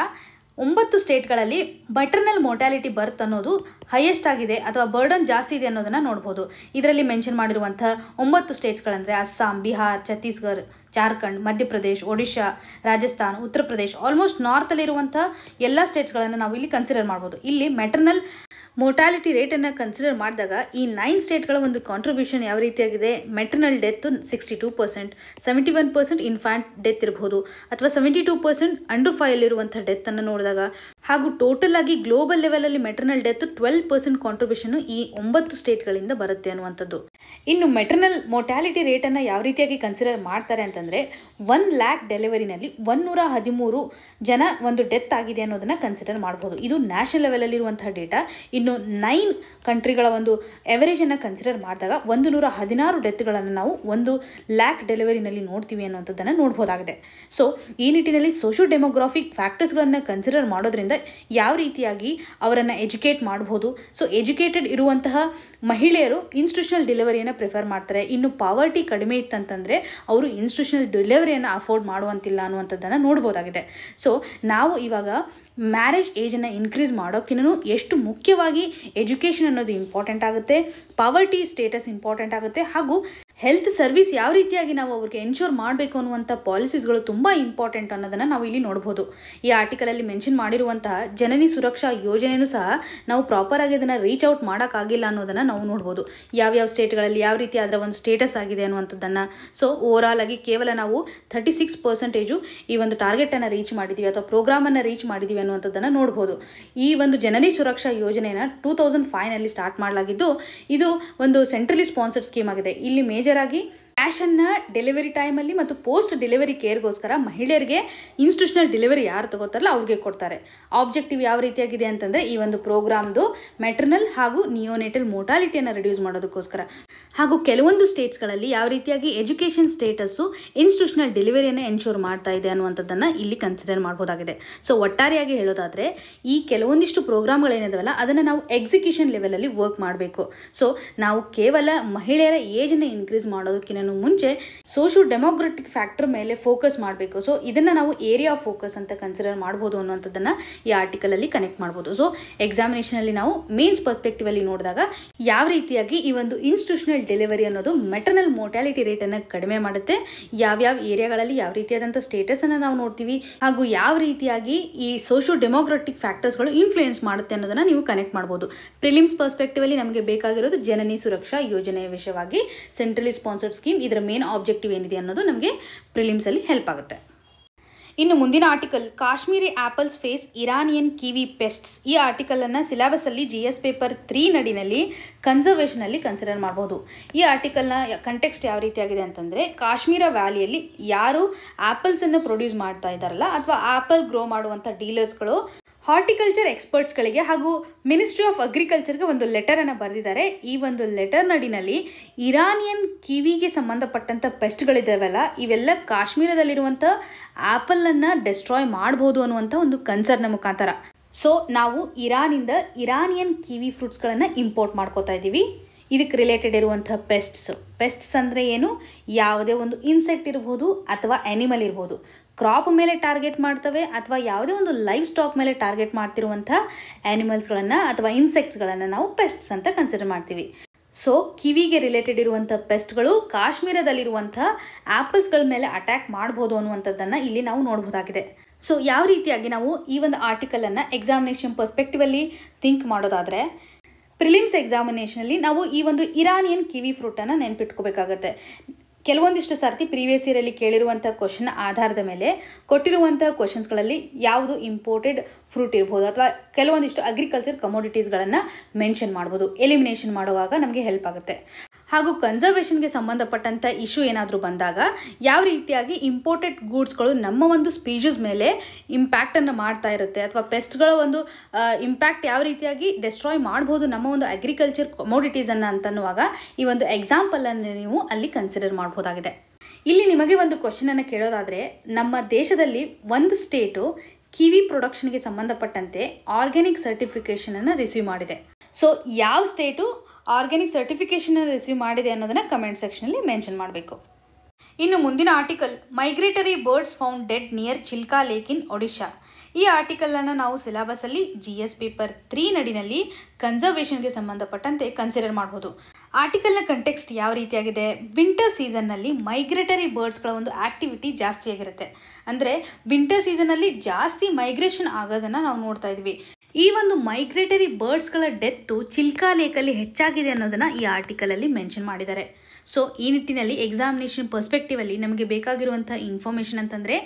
ಒಂಬತ್ತು ಸ್ಟೇಟ್ಗಳಲ್ಲಿ ಬಟರ್ನಲ್ ಮೋರ್ಟಾಲಿಟಿ ಬರ್ತ್ ಅನ್ನೋದು ಹೈಯೆಸ್ಟ್ ಆಗಿದೆ ಅಥವಾ ಬರ್ಡನ್ ಜಾಸ್ತಿ ಇದೆ ಅನ್ನೋದನ್ನು ನೋಡ್ಬೋದು. ಇದರಲ್ಲಿ ಮೆನ್ಷನ್ ಮಾಡಿರುವಂಥ ಒಂಬತ್ತು ಸ್ಟೇಟ್ಸ್ಗಳಂದರೆ ಅಸ್ಸಾಂ, ಬಿಹಾರ್, ಛತ್ತೀಸ್ಗಢ, ಜಾರ್ಖಂಡ್, ಮಧ್ಯಪ್ರದೇಶ್, ಒಡಿಶಾ, ರಾಜಸ್ಥಾನ್, ಉತ್ತರ ಪ್ರದೇಶ್ ಆಲ್ಮೋಸ್ಟ್ ನಾರ್ತಲ್ಲಿರುವಂಥ ಎಲ್ಲ ಸ್ಟೇಟ್ಸ್ಗಳನ್ನು ನಾವು ಇಲ್ಲಿ ಕನ್ಸಿಡರ್ ಮಾಡ್ಬೋದು. ಇಲ್ಲಿ ಮೆಟರ್ನಲ್ ಮೋರ್ಟಾಲಿಟಿ ರೇಟನ್ನು ಕನ್ಸಿಡರ್ ಮಾಡಿದಾಗ ಈ ನೈನ್ ಸ್ಟೇಟ್ಗಳ ಒಂದು ಕಾಂಟ್ರಿಬ್ಯೂಷನ್ ಯಾವ ರೀತಿಯಾಗಿದೆ? Maternal death sixty two percent seventy one percent infant death ಇರಬಹುದು ಅಥವಾ ಸೆವೆಂಟಿ ಟೂ ಪರ್ಸೆಂಟ್ ಅಂಡರ್ ಫೈಲಿರುವಂಥ ಡೆತ್ತನ್ನು ನೋಡಿದಾಗ, ಹಾಗೂ ಟೋಟಲ್ ಆಗಿ ಗ್ಲೋಬಲ್ ಲೆವೆಲಲ್ಲಿ maternal death twelve percent contribution ಈ ಒಂಬತ್ತು ಸ್ಟೇಟ್ಗಳಿಂದ ಬರುತ್ತೆ ಅನ್ನುವಂಥದ್ದು. ಇನ್ನು ಮೆಟರ್ನಲ್ ಮೋರ್ಟಾಲಿಟಿ ರೇಟನ್ನು ಯಾವ ರೀತಿಯಾಗಿ ಕನ್ಸಿಡರ್ ಮಾಡ್ತಾರೆ ಅಂತಂದರೆ ಒನ್ ಲ್ಯಾಕ್ ಡೆಲಿವರಿನಲ್ಲಿ ಒನ್ನೂರ ಹದಿಮೂರು ಜನ ಒಂದು ಡೆತ್ ಆಗಿದೆ ಅನ್ನೋದನ್ನು ಕನ್ಸಿಡರ್ ಮಾಡ್ಬೋದು. ಇದು ನ್ಯಾಷನಲ್ ಲೆವೆಲಲ್ಲಿರುವಂಥ ಡೇಟಾ ಇನ್ನು ನೈನ್ ಕಂಟ್ರಿಗಳ ಒಂದು ಎವರೇಜನ್ನು ಕನ್ಸಿಡರ್ ಮಾಡಿದಾಗ ಒಂದು ನೂರ ಹದಿನಾರು ಡೆತ್ಗಳನ್ನು ನಾವು ಒಂದು ಲ್ಯಾಕ್ ಡೆಲಿವರಿನಲ್ಲಿ ನೋಡ್ತೀವಿ ಅನ್ನುವಂಥದ್ದನ್ನು ನೋಡ್ಬೋದಾಗಿದೆ. ಸೊ ಈ ನಿಟ್ಟಿನಲ್ಲಿ ಸೋಷಿಯೋ ಡೆಮೋಗ್ರಾಫಿಕ್ ಫ್ಯಾಕ್ಟರ್ಸ್ಗಳನ್ನು ಕನ್ಸಿಡರ್ ಮಾಡೋದ್ರಿಂದ ಯಾವ ರೀತಿಯಾಗಿ ಅವರನ್ನು ಎಜುಕೇಟ್ ಮಾಡ್ಬೋದು? ಸೊ ಎಜುಕೇಟೆಡ್ ಇರುವಂತಹ ಮಹಿಳೆಯರು ಇನ್ಸ್ಟಿಟ್ಯೂಷನಲ್ ಡೆಲಿವರಿಯನ್ನು ಪ್ರಿಫರ್ ಮಾಡ್ತಾರೆ. ಇನ್ನು ಪಾವರ್ಟಿ ಕಡಿಮೆ ಇತ್ತಂತಂದರೆ ಅವರು ಇನ್ಸ್ಟಿಟ್ಯೂಷನಲ್ ಡೆಲಿವರಿಯನ್ನು ಅಫೋರ್ಡ್ ಮಾಡುವಂತಿಲ್ಲ ಅನ್ನುವಂಥದ್ದನ್ನು ನೋಡ್ಬೋದಾಗಿದೆ. ಸೊ ನಾವು ಇವಾಗ ಮ್ಯಾರೇಜ್ ಏಜನ್ನು ಇನ್ಕ್ರೀಸ್ ಮಾಡೋಕ್ಕಿಂತ ಎಷ್ಟು ಮುಖ್ಯವಾಗಿ ಎಜುಕೇಷನ್ ಅನ್ನೋದು ಇಂಪಾರ್ಟೆಂಟ್ ಆಗುತ್ತೆ ಪಾವರ್ಟಿ ಸ್ಟೇಟಸ್ ಇಂಪಾರ್ಟೆಂಟ್ ಆಗುತ್ತೆ, ಹಾಗೂ ಹೆಲ್ತ್ ಸರ್ವಿಸ್ ಯಾವ ರೀತಿಯಾಗಿ ನಾವು ಅವ್ರಿಗೆ ಎನ್ಶೋರ್ ಮಾಡಬೇಕು ಅನ್ನುವಂಥ ಪಾಲಿಸೀಸ್ಗಳು ತುಂಬ ಇಂಪಾರ್ಟೆಂಟ್ ಅನ್ನೋದನ್ನು ನಾವು ಇಲ್ಲಿ ನೋಡ್ಬೋದು. ಈ ಆರ್ಟಿಕಲಲ್ಲಿ ಮೆನ್ಷನ್ ಮಾಡಿರುವಂತಹ ಜನನಿ ಸುರಕ್ಷಾ ಯೋಜನೆಯೂ ಸಹ ನಾವು ಪ್ರಾಪರಾಗಿ ಅದನ್ನು ರೀಚ್ ಔಟ್ ಮಾಡೋಕ್ಕಾಗಿಲ್ಲ ಅನ್ನೋದನ್ನು ನಾವು ನೋಡ್ಬೋದು. ಯಾವ್ಯಾವ ಸ್ಟೇಟ್ಗಳಲ್ಲಿ ಯಾವ ರೀತಿ ಅದರ ಒಂದು ಸ್ಟೇಟಸ್ ಆಗಿದೆ ಅನ್ನುವಂಥದ್ದನ್ನು. ಸೊ ಓವರಾಲ್ ಆಗಿ ಕೇವಲ ನಾವು ಥರ್ಟಿ ಸಿಕ್ಸ್ ಪರ್ಸೆಂಟೇಜು ಈ ಒಂದು ಟಾರ್ಗೆಟನ್ನು ರೀಚ್ ಮಾಡಿದ್ದೀವಿ ಅಥವಾ ಪ್ರೋಗ್ರಾಮನ್ನು ರೀಚ್ ಮಾಡಿದ್ದೀವಿ ಅನ್ನುವಂಥದ್ದನ್ನು ನೋಡ್ಬೋದು. ಈ ಒಂದು ಜನನಿ ಸುರಕ್ಷಾ ಯೋಜನೆಯನ್ನು ಟೂ ತೌಸಂಡ್ ಫೈವ್ನಲ್ಲಿ ಸ್ಟಾರ್ಟ್ ಮಾಡಲಾಗಿದ್ದು, ಇದು ಒಂದು ಸೆಂಟ್ರಲಿ ಸ್ಪಾನ್ಸರ್ಡ್ ಸ್ಕೀಮ್ ಆಗಿದೆ. ಇಲ್ಲಿ ಮೇಜರ್ ಆಗಿ ಕ್ಯಾಶನ್ನು ಡೆಲಿವರಿ ಟೈಮಲ್ಲಿ ಮತ್ತು ಪೋಸ್ಟ್ ಡೆಲಿವರಿ ಕೇರ್ಗೋಸ್ಕರ ಮಹಿಳೆಯರಿಗೆ ಇನ್ಸ್ಟಿಟ್ಯೂಷನಲ್ ಡೆಲಿವರಿ ಯಾರು ತಗೋತಾರಲ್ಲ ಅವ್ರಿಗೆ ಕೊಡ್ತಾರೆ. ಆಬ್ಜೆಕ್ಟಿವ್ ಯಾವ ರೀತಿಯಾಗಿದೆ ಅಂತಂದರೆ ಈ ಒಂದು ಪ್ರೋಗ್ರಾಮ್ದು ಮೆಟರ್ನಲ್ ಹಾಗೂ ನಿಯೋನೆಟಲ್ ಮೋಟಾಲಿಟಿಯನ್ನು ರಿಡ್ಯೂಸ್ ಮಾಡೋದಕ್ಕೋಸ್ಕರ. ಹಾಗೂ ಕೆಲವೊಂದು ಸ್ಟೇಟ್ಸ್ಗಳಲ್ಲಿ ಯಾವ ರೀತಿಯಾಗಿ ಎಜುಕೇಷನ್ ಸ್ಟೇಟಸ್ಸು ಇನ್ಸ್ಟಿಟ್ಯೂಷನಲ್ ಡೆಲಿವರಿಯನ್ನು ಎನ್ಶೋರ್ ಮಾಡ್ತಾ ಇದೆ ಅನ್ನುವಂಥದ್ದನ್ನು ಇಲ್ಲಿ ಕನ್ಸಿಡರ್ ಮಾಡ್ಬೋದಾಗಿದೆ. ಸೊ ಒಟ್ಟಾರೆಯಾಗಿ ಹೇಳೋದಾದರೆ ಈ ಕೆಲವೊಂದಿಷ್ಟು ಪ್ರೋಗ್ರಾಮ್ಗಳೇನಿದಾವಲ್ಲ ಅದನ್ನು ನಾವು ಎಕ್ಸಿಕ್ಯೂಷನ್ ಲೆವೆಲಲ್ಲಿ ವರ್ಕ್ ಮಾಡಬೇಕು. ಸೊ ನಾವು ಕೇವಲ ಮಹಿಳೆಯರ ಏಜನ್ನು ಇನ್ಕ್ರೀಸ್ ಮಾಡೋದಕ್ಕಿಂತ ಮುಂಚೆ ಸೋಷಿಯೋ ಡೆಮೋಕ್ರೆಟಿಕ್ ಫ್ಯಾಕ್ಟರ್ ಮೇಲೆ ಫೋಕಸ್ ಮಾಡಬೇಕು. ಸೊ ಇದನ್ನು ನಾವು ಏರಿಯಾ ಆಫ್ ಫೋಕಸ್ ಅಂತ ಕನ್ಸಿಡರ್ ಮಾಡ್ಬೋದು ಅನ್ನುವಂಥದ್ದನ್ನು ಈ ಆರ್ಟಿಕಲಲ್ಲಿ ಕನೆಕ್ಟ್ ಮಾಡ್ಬೋದು. ಸೊ ಎಕ್ಸಾಮಿನೇಷನಲ್ಲಿ ನಾವು ಮೇನ್ಸ್ ಪರ್ಸ್ಪೆಕ್ಟಿವಲ್ಲಿ ನೋಡಿದಾಗ ಯಾವ ರೀತಿಯಾಗಿ ಈ ಒಂದು ಇನ್ಸ್ಟಿಟ್ಯೂಷನಲ್ ಡೆಲಿವರಿ ಅನ್ನೋದು ಮೆಟರ್ನಲ್ ಮೋರ್ಟ್ಯಾಲಿಟಿ ರೇಟನ್ನು ಕಡಿಮೆ ಮಾಡುತ್ತೆ ಯಾವ್ಯಾವ ಏರಿಯಾಗಳಲ್ಲಿ ಯಾವ ರೀತಿಯಾದಂಥ ಸ್ಟೇಟಸನ್ನು ನಾವು ನೋಡ್ತೀವಿ, ಹಾಗೂ ಯಾವ ರೀತಿಯಾಗಿ ಈ ಸೋಷಿಯೋ ಡೆಮೋಕ್ರೆಟಿಕ್ ಫ್ಯಾಕ್ಟರ್ಸ್ಗಳು ಇನ್ಫ್ಲೂಯೆನ್ಸ್ ಮಾಡುತ್ತೆ ಅನ್ನೋದನ್ನು ನೀವು ಕನೆಕ್ಟ್ ಮಾಡ್ಬೋದು. ಪ್ರಿಲಿಮ್ಸ್ ಪರ್ಸ್ಪೆಕ್ಟಿವಲ್ಲಿ ನಮಗೆ ಬೇಕಾಗಿರೋದು ಜನನಿ ಸುರಕ್ಷಾ ಯೋಜನೆಯ ವಿಷಯವಾಗಿ ಸೆಂಟ್ರಲಿ ಸ್ಪಾನ್ಸರ್ಡ್ ಸ್ಕೀಮ್ ಇದರ ಮೇನ್ ಆಬ್ಜೆಕ್ಟಿವ್ ಏನಿದೆ ಅನ್ನೋದು ನಮಗೆ ಪ್ರಿಲಿಮ್ಸಲ್ಲಿ ಹೆಲ್ಪ್ ಆಗುತ್ತೆ. ಇನ್ನು ಮುಂದಿನ article Kashmiri apples face Iranian kiwi pests ಈ ಆರ್ಟಿಕಲನ್ನು ಸಿಲೆಬಸಲ್ಲಿ ಜಿ ಎಸ್ ಪೇಪರ್ ತ್ರೀ ನಡಿನಲ್ಲಿ ಕನ್ಸರ್ವೇಷನಲ್ಲಿ ಕನ್ಸಿಡರ್ ಮಾಡ್ಬೋದು. ಈ ಆರ್ಟಿಕಲ್ನ ಕಂಟೆಕ್ಸ್ಟ್ ಯಾವ ರೀತಿಯಾಗಿದೆ ಅಂತಂದರೆ, ಕಾಶ್ಮೀರ ವ್ಯಾಲಿಯಲ್ಲಿ ಯಾರು ಆ್ಯಪಲ್ಸನ್ನು ಪ್ರೊಡ್ಯೂಸ್ ಮಾಡ್ತಾ ಇದ್ದಾರಲ್ಲ, ಅಥವಾ ಆ್ಯಪಲ್ ಗ್ರೋ ಮಾಡುವಂಥ ಡೀಲರ್ಸ್ಗಳು ಹಾರ್ಟಿಕಲ್ಚರ್ ಎಕ್ಸ್ಪರ್ಟ್ಸ್ಗಳಿಗೆ ಹಾಗೂ ಮಿನಿಸ್ಟ್ರಿ ಆಫ್ ಅಗ್ರಿಕಲ್ಚರ್ಗೆ ಒಂದು ಲೆಟರನ್ನು ಬರೆದಿದ್ದಾರೆ. ಈ ಒಂದು ಲೆಟರ್ ನಡಿನಲ್ಲಿ ಇರಾನಿಯನ್ ಕಿವಿಗೆ ಸಂಬಂಧಪಟ್ಟಂಥ ಪೆಸ್ಟ್ಗಳಿದ್ದಾವಲ್ಲ ಇವೆಲ್ಲ ಕಾಶ್ಮೀರದಲ್ಲಿರುವಂಥ ಆ್ಯಪಲನ್ನು ಡೆಸ್ಟ್ರಾಯ್ ಮಾಡ್ಬೋದು ಅನ್ನುವಂಥ ಒಂದು ಕನ್ಸರ್ನ ಮುಖಾಂತರ. ಸೊ, ನಾವು ಇರಾನಿಂದ ಇರಾನಿಯನ್ ಕಿವಿ ಫ್ರೂಟ್ಸ್ಗಳನ್ನು ಇಂಪೋರ್ಟ್ ಮಾಡ್ಕೋತಾ ಇದ್ದೀವಿ. ಇದಕ್ಕೆ ರಿಲೇಟೆಡ್ ಇರುವಂಥ ಪೆಸ್ಟ್ಸ್ ಪೆಸ್ಟ್ಸ್ ಅಂದರೆ ಏನು? ಯಾವುದೇ ಒಂದು ಇನ್ಸೆಕ್ಟ್ ಇರ್ಬೋದು ಅಥವಾ ಆ್ಯನಿಮಲ್ ಇರ್ಬೋದು. ಕ್ರಾಪ್ ಮೇಲೆ ಟಾರ್ಗೆಟ್ ಮಾಡ್ತವೆ ಅಥವಾ ಯಾವುದೇ ಒಂದು ಲೈಫ್ ಸ್ಟಾಕ್ ಮೇಲೆ ಟಾರ್ಗೆಟ್ ಮಾಡ್ತಿರುವಂಥ ಆ್ಯನಿಮಲ್ಸ್ಗಳನ್ನು ಅಥವಾ ಇನ್ಸೆಕ್ಟ್ಸ್ಗಳನ್ನು ನಾವು ಪೆಸ್ಟ್ಸ್ ಅಂತ ಕನ್ಸಿಡರ್ ಮಾಡ್ತೀವಿ. ಸೊ ಕಿವಿಗೆ ರಿಲೇಟೆಡ್ ಇರುವಂಥ ಪೆಸ್ಟ್ಗಳು ಕಾಶ್ಮೀರದಲ್ಲಿರುವಂಥ ಆ್ಯಪಲ್ಸ್ಗಳ ಮೇಲೆ ಅಟ್ಯಾಕ್ ಮಾಡ್ಬೋದು ಅನ್ನುವಂಥದ್ದನ್ನು ಇಲ್ಲಿ ನಾವು ನೋಡ್ಬೋದಾಗಿದೆ. ಸೊ ಯಾವ ರೀತಿಯಾಗಿ ನಾವು ಈ ಒಂದು ಆರ್ಟಿಕಲನ್ನು ಎಕ್ಸಾಮಿನೇಷನ್ ಪರ್ಸ್ಪೆಕ್ಟಿವಲ್ಲಿ ಥಿಂಕ್ ಮಾಡೋದಾದರೆ ಪ್ರಿಲಿಮ್ಸ್ ಎಕ್ಸಾಮಿನೇಷನಲ್ಲಿ ನಾವು ಈ ಒಂದು ಇರಾನಿಯನ್ ಕಿವಿ ಫ್ರೂಟನ್ನು ನೆನ್ಪಿಟ್ಕೋಬೇಕಾಗತ್ತೆ. ಕೆಲವೊಂದಿಷ್ಟು ಸರ್ತಿ ಪ್ರೀವಿಯಸ್ ಇಯರಲ್ಲಿ ಕೇಳಿರುವಂಥ ಕ್ವಶನ್ ಆಧಾರದ ಮೇಲೆ ಕೊಟ್ಟಿರುವಂಥ ಕ್ವಶನ್ಸ್ಗಳಲ್ಲಿ ಯಾವುದು ಇಂಪೋರ್ಟೆಡ್ ಫ್ರೂಟ್ ಇರ್ಬೋದು ಅಥವಾ ಕೆಲವೊಂದಿಷ್ಟು ಅಗ್ರಿಕಲ್ಚರ್ ಕಮೋಡಿಟೀಸ್ಗಳನ್ನು ಮೆನ್ಷನ್ ಮಾಡ್ಬೋದು. ಎಲಿಮಿನೇಷನ್ ಮಾಡುವಾಗ ನಮಗೆ ಹೆಲ್ಪ್ ಆಗುತ್ತೆ. ಹಾಗೂ ಕನ್ಸರ್ವೇಷನ್ಗೆ ಸಂಬಂಧಪಟ್ಟಂಥ ಇಶ್ಯೂ ಏನಾದರೂ ಬಂದಾಗ ಯಾವ ರೀತಿಯಾಗಿ ಇಂಪೋರ್ಟೆಡ್ ಗೂಡ್ಸ್ಗಳು ನಮ್ಮ ಒಂದು ಸ್ಪೀಷಸ್ ಮೇಲೆ ಇಂಪ್ಯಾಕ್ಟನ್ನು ಮಾಡ್ತಾ ಇರುತ್ತೆ? ಅಥವಾ ಪೆಸ್ಟ್ಗಳ ಒಂದು ಇಂಪ್ಯಾಕ್ಟ್ ಯಾವ ರೀತಿಯಾಗಿ ಡೆಸ್ಟ್ರಾಯ್ ಮಾಡ್ಬೋದು ನಮ್ಮ ಒಂದು ಅಗ್ರಿಕಲ್ಚರ್ ಕಮೋಡಿಟೀಸನ್ನು ಅಂತನ್ನುವಾಗ ಈ ಒಂದು ಎಕ್ಸಾಂಪಲನ್ನು ನೀವು ಅಲ್ಲಿ ಕನ್ಸಿಡರ್ ಮಾಡ್ಬೋದಾಗಿದೆ. ಇಲ್ಲಿ ನಿಮಗೆ ಒಂದು ಕ್ವಶನನ್ನು ಕೇಳೋದಾದರೆ, ನಮ್ಮ ದೇಶದಲ್ಲಿ ಒಂದು ಸ್ಟೇಟು ಕಿವಿ ಪ್ರೊಡಕ್ಷನ್ಗೆ ಸಂಬಂಧಪಟ್ಟಂತೆ ಆರ್ಗ್ಯಾನಿಕ್ ಸರ್ಟಿಫಿಕೇಷನನ್ನು ರಿಸೀವ್ ಮಾಡಿದೆ. ಸೊ ಯಾವ ಸ್ಟೇಟು ಆರ್ಗ್ಯಾನಿಕ್ ಸರ್ಟಿಫಿಕೇಷನ್ ರಿಸೀವ್ ಮಾಡಿದೆ ಅನ್ನೋದನ್ನು ಕಮೆಂಟ್ ಸೆಕ್ಷನಲ್ಲಿ ಮೆನ್ಷನ್ ಮಾಡಬೇಕು. ಇನ್ನು ಮುಂದಿನ article migratory birds found dead near Chilika lake in Odisha ಈ ಆರ್ಟಿಕಲನ್ನು ನಾವು ಸಿಲಾಬಸಲ್ಲಿ ಜಿ ಎಸ್ ಪೇಪರ್ ತ್ರೀ ನಡಿನಲ್ಲಿ ಕನ್ಸರ್ವೇಷನ್ಗೆ ಸಂಬಂಧಪಟ್ಟಂತೆ ಕನ್ಸಿಡರ್ ಮಾಡ್ಬೋದು. ಆರ್ಟಿಕಲ್ನ ಕಂಟೆಕ್ಸ್ಟ್ ಯಾವ ರೀತಿಯಾಗಿದೆ? ವಿಂಟರ್ ಸೀಸನ್ನಲ್ಲಿ ಮೈಗ್ರೇಟರಿ ಬರ್ಡ್ಸ್ಗಳ ಒಂದು ಆ್ಯಕ್ಟಿವಿಟಿ ಜಾಸ್ತಿ ಆಗಿರುತ್ತೆ ಅಂದರೆ ವಿಂಟರ್ ಸೀಸನಲ್ಲಿ ಜಾಸ್ತಿ ಮೈಗ್ರೇಷನ್ ಆಗೋದನ್ನು ನಾವು ನೋಡ್ತಾ ಇದ್ವಿ. ಈ ಒಂದು ಮೈಗ್ರೇಟರಿ ಬರ್ಡ್ಸ್ಗಳ ಡೆತ್ತು ಚಿಲ್ಕಾ ಲೇಕಲ್ಲಿ ಹೆಚ್ಚಾಗಿದೆ ಅನ್ನೋದನ್ನು ಈ ಆರ್ಟಿಕಲಲ್ಲಿ ಮೆನ್ಷನ್ ಮಾಡಿದ್ದಾರೆ. ಸೊ ಈ ನಿಟ್ಟಿನಲ್ಲಿ ಎಕ್ಸಾಮಿನೇಷನ್ ಪರ್ಸ್ಪೆಕ್ಟಿವಲ್ಲಿ ನಮಗೆ ಬೇಕಾಗಿರುವಂಥ ಇನ್ಫಾರ್ಮೇಷನ್ ಅಂತಂದರೆ